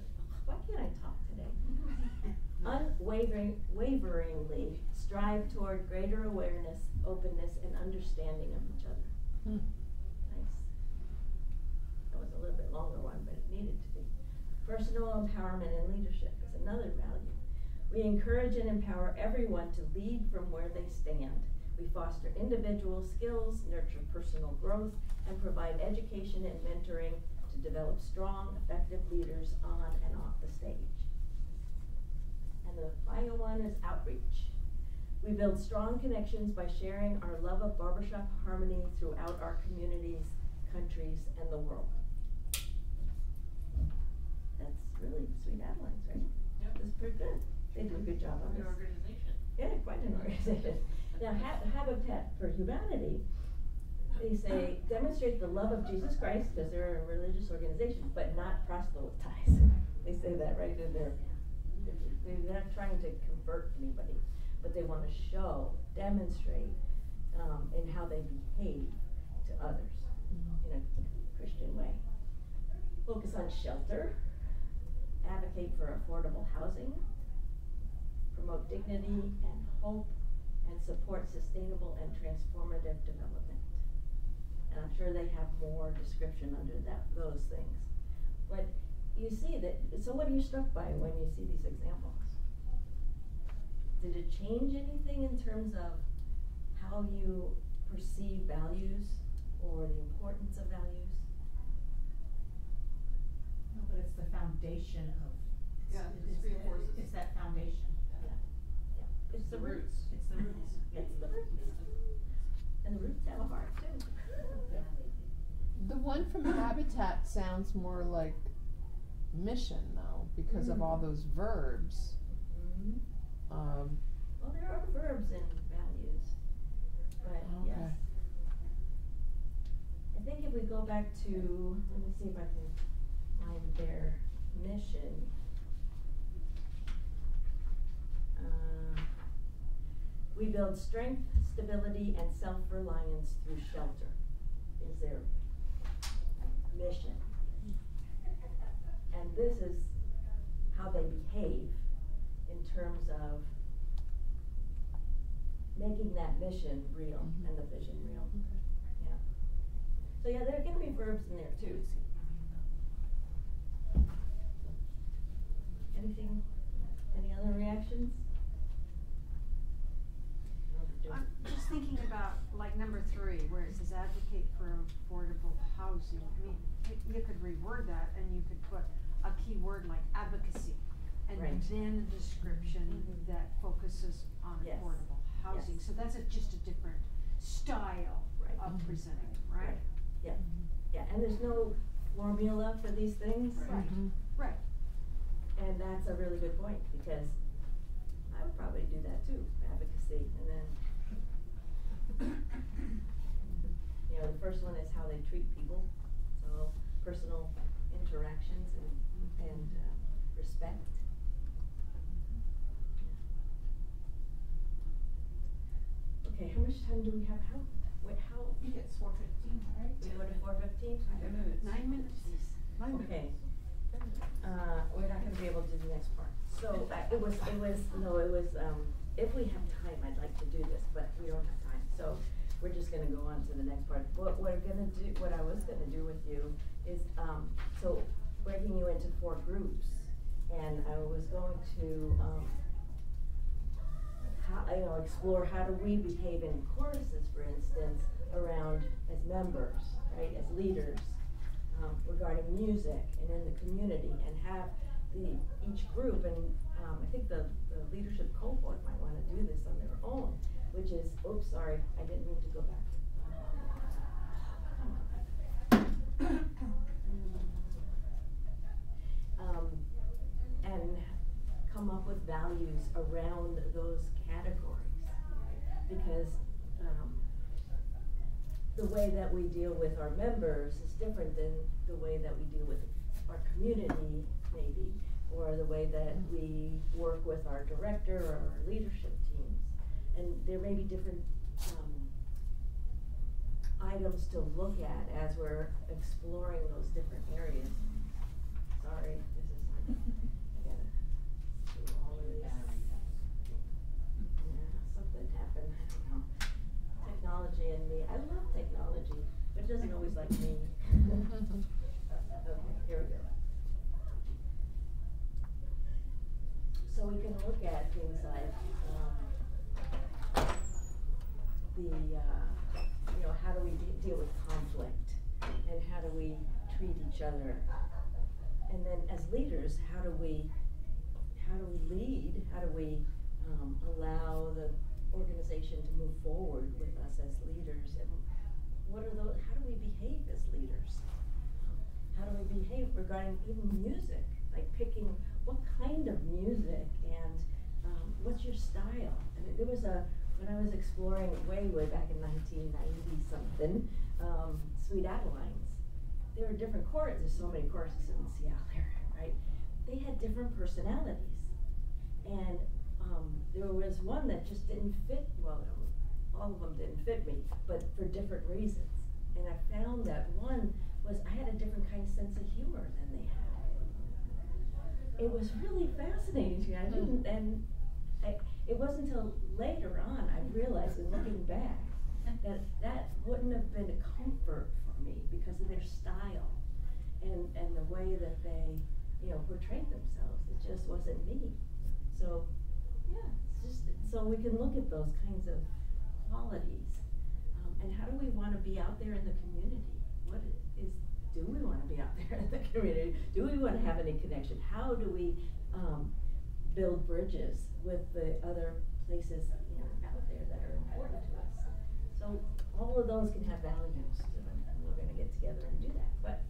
why can't I talk today? Unwavering, waveringly strive toward greater awareness, openness, and understanding of each other. Hmm. Nice. That was a little bit longer one, but it needed to be. Personal empowerment and leadership is another value. We encourage and empower everyone to lead from where they stand. We foster individual skills, nurture personal growth, and provide education and mentoring to develop strong, effective leaders on and off the stage. And the final one is outreach. We build strong connections by sharing our love of barbershop harmony throughout our communities, countries, and the world. That's really Sweet Adelines, right? Yep. That's pretty good. They do a good job on this. organization. Yeah, quite an organization. Now, Ha- Habitat for Humanity, they say demonstrate the love of Jesus Christ because they're a religious organization, but not proselytize. They say that right in there. They're not trying to convert anybody, but they want to show, demonstrate, um, in how they behave to others in a Christian way. Focus on shelter, advocate for affordable housing, promote dignity and hope, and support sustainable and transformative development. And I'm sure they have more description under that, those things. But you see that, so what are you struck by when you see these examples? Did it change anything in terms of how you perceive values or the importance of values? No, but it's the foundation of. Yeah, it's- it just it's- It's that foundation. Yeah, yeah, it's the roots. It's the roots. It's the roots. And the roots have a heart too. The one from Habitat sounds more like mission though, because of all those verbs. Mhm. Um, Well, there are verbs and values, but Okay. yes. I think if we go back to, let me see if I can find their mission. Uh, we build strength, stability, and self-reliance through shelter, is their mission. And this is how they behave in terms of making that mission real Mhm. and the vision real. Yeah. So yeah, there are gonna be verbs in there too. Anything, any other reactions? I'm just thinking about like number three, where it says advocate for affordable housing. I mean, you, you could reword that and you could put a key word like advocacy. And Right. then a description Mhm. that focuses on Yes. affordable housing. Yes. So that's a, just a different style Right. of Mhm. presenting, right? Yeah, yeah, and there's no formula for these things. Right. mhm. Right. And that's a really good point, because I would probably do that too, advocacy, and then you know, the first one is how they treat people, so personal interactions and, and, uh, respect. Okay, how much time do we have, how, wait, how? It's four fifteen, right? We go to four fifteen? Ten minutes. Nine minutes. Okay. Uh, we're not gonna be able to do the next part. So, uh, it was, it was, no, it was, um, if we have time, I'd like to do this, but we don't have time, so we're just gonna go on to the next part. What we're gonna do, what I was gonna do with you is, um, so breaking you into four groups, and I was going to, um, how, you know, explore how do we behave in choruses, for instance, around as members, right, as leaders, um, regarding music and in the community, and have the, each group, and, um, I think the, the leadership cohort might wanna do this on their own, which is, oops, sorry, I didn't mean to go back. Um, and come up with values around those categories. Because, um, the way that we deal with our members is different than the way that we deal with our community, maybe, or the way that we work with our director or our leadership. And there may be different, um, items to look at as we're exploring those different areas. Sorry, this is like, I gotta do all of. Yeah, something happened. Technology and me, I love technology, but it doesn't always like me. Okay, here we go. So we can look at things like, the, uh, you know, how do we de- deal with conflict? And how do we treat each other? And then as leaders, how do we, how do we lead? How do we, um, allow the organization to move forward with us as leaders? And what are those, how do we behave as leaders? How do we behave regarding even music? Like picking what kind of music and, um, what's your style? And there was a, when I was exploring way, way back in nineteen ninety something, um, Sweet Adelines, there were different choruses, there's so many choruses in Seattle right? They had different personalities. And, um, there was one that just didn't fit, well, all of them didn't fit me, but for different reasons. And I found that one was, I had a different kind of sense of humor than they had. It was really fascinating to me, I didn't, and I, it wasn't until later on I realized in looking back that that wouldn't have been a comfort for me because of their style and, and the way that they, you know, portrayed themselves. It just wasn't me. So, yeah, just, so we can look at those kinds of qualities. Um, and how do we wanna be out there in the community? What is, do we wanna be out there in the community? Do we wanna have any connection? How do we, um, build bridges with the other places, you know, out there that are important to us? So all of those can have values to them, and we're gonna get together and do that, but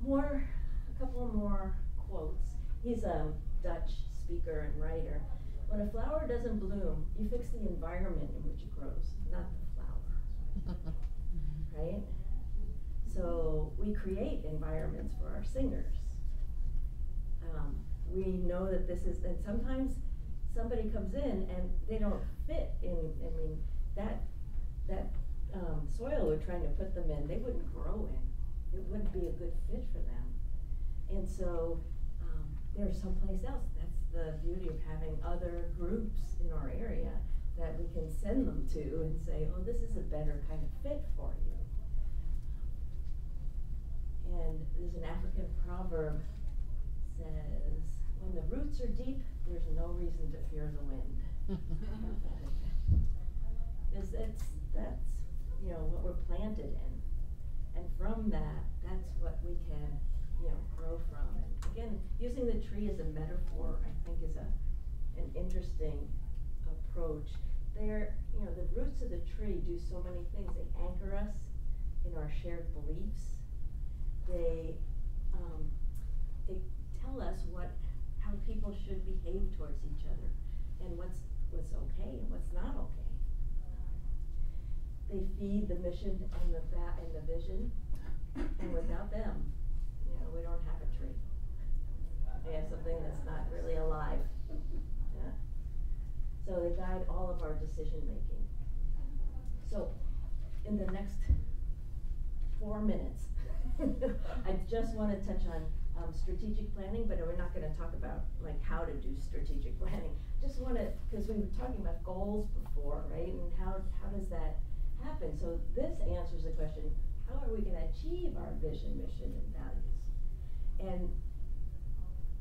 more, a couple more quotes. He's a Dutch speaker and writer. When a flower doesn't bloom, you fix the environment in which it grows, not the flower. Right? So we create environments for our singers. Um, we know that this is, and sometimes somebody comes in and they don't fit in, I mean, that, that, um, soil we're trying to put them in, they wouldn't grow in. It wouldn't be a good fit for them. And so, um, they're someplace else. That's the beauty of having other groups in our area that we can send them to and say, oh, this is a better kind of fit for you. And there's an African proverb says, when the roots are deep, there's no reason to fear the wind. Cause that's, that's, you know, what we're planted in. And from that, that's what we can, you know, grow from. And again, using the tree as a metaphor, I think is a, an interesting approach. They're, you know, the roots of the tree do so many things. They anchor us in our shared beliefs. They, um, they tell us what, how people should behave towards each other and what's, what's okay and what's not okay. They feed the mission and the va- and the vision, and without them, you know, we don't have a tree. We have something that's not really alive. Yeah. So they guide all of our decision making. So, in the next four minutes, I just want to touch on um, strategic planning, but we're not gonna talk about like how to do strategic planning. Just wanna, cause we were talking about goals before, right, and how, how does that happen? So this answers the question, how are we gonna achieve our vision, mission, and values? And,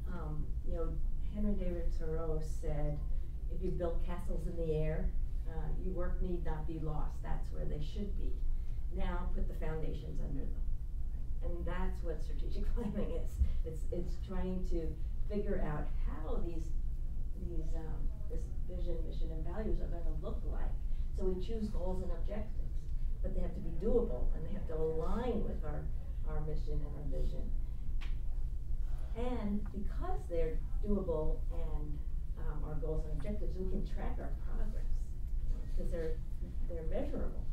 um, you know, Henry David Thoreau said, if you build castles in the air, uh, your work need not be lost, that's where they should be. Now put the foundations under them. And that's what strategic planning is. It's, it's trying to figure out how these, these, um, this vision, mission, and values are gonna look like. So we choose goals and objectives, but they have to be doable and they have to align with our, our mission and our vision. And because they're doable and, um, our goals and objectives, we can track our progress, because they're, they're measurable.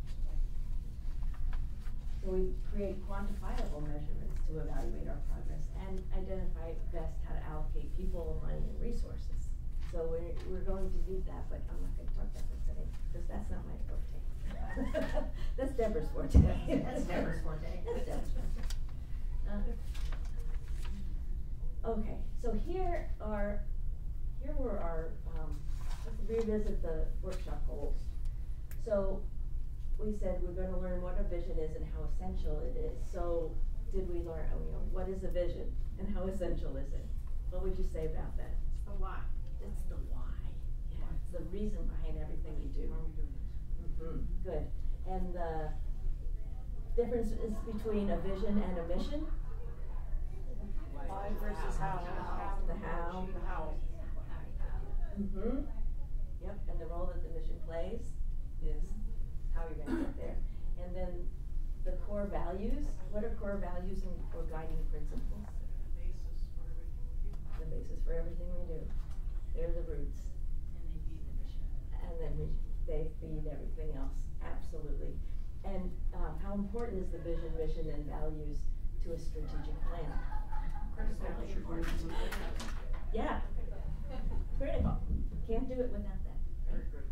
So we create quantifiable measurements to evaluate our progress and identify best how to allocate people, money, and resources. So we're, we're going to do that, but I'm not gonna talk about that today, because that's not my forte. That's Deborah's forte. That's Deborah's forte. That's Deborah's forte. Uh, Okay, so here are, here were our, um, let's revisit the workshop goals. So, we said we're gonna learn what a vision is and how essential it is. So, did we learn, oh, you know, what is a vision and how essential is it? What would you say about that? It's the why. It's the why. Yeah, it's the reason behind everything we do. Why are we doing this? Mm-hmm, good. And the difference is between a vision and a mission? Why versus how? The how. The how. Mm-hmm. Yep, and the role that the mission plays is how you're gonna get there. And then the core values, what are core values and or guiding principles? Basis for everything we do. The basis for everything we do. They're the roots. And they feed the mission. And then we, they feed everything else, absolutely. And, um, how important is the vision, mission, and values to a strategic plan? Establish your goals. Yeah, critical. Can't do it without that, Very right? good.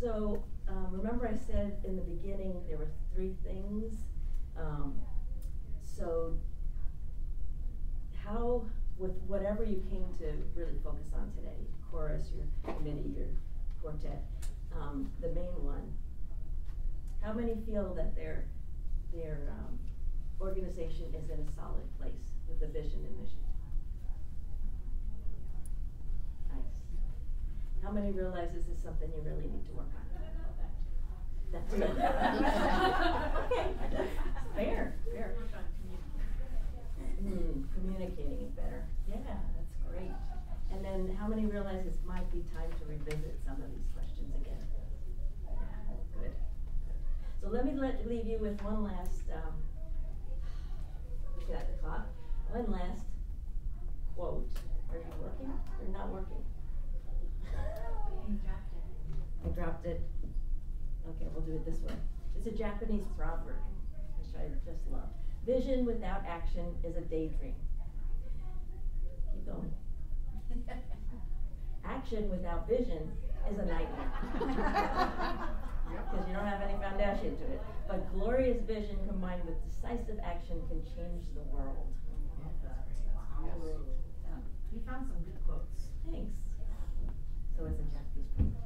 So, um, remember I said in the beginning, there were three things, um, so how, with whatever you came to really focus on today, chorus, your committee, your quartet, um, the main one, how many feel that their, their, um, organization is in a solid place with the vision and mission? Nice. How many realize this is something you really need to work on? That's. Okay, fair, fair. Hmm, communicating it better. Yeah, that's great. And then how many realize this might be time to revisit some of these questions again? Yeah, good. So let me let, leave you with one last, um, looking at the clock, one last quote. Are you working or not working? You dropped it. I dropped it. Okay, we'll do it this way. It's a Japanese proverb, which I just love. Vision without action is a daydream. Keep going. Action without vision is a nightmare. Because you don't have any foundation to it. But glorious vision combined with decisive action can change the world. Um, you found some good quotes. Thanks. So it's a Japanese.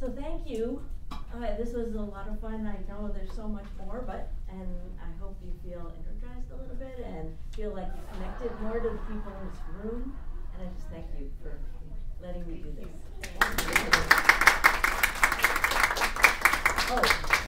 So thank you. Uh, this was a lot of fun. I know there's so much more, but, and I hope you feel energized a little bit and feel like you connected more to the people in this room. And I just thank you for letting me do this. Oh,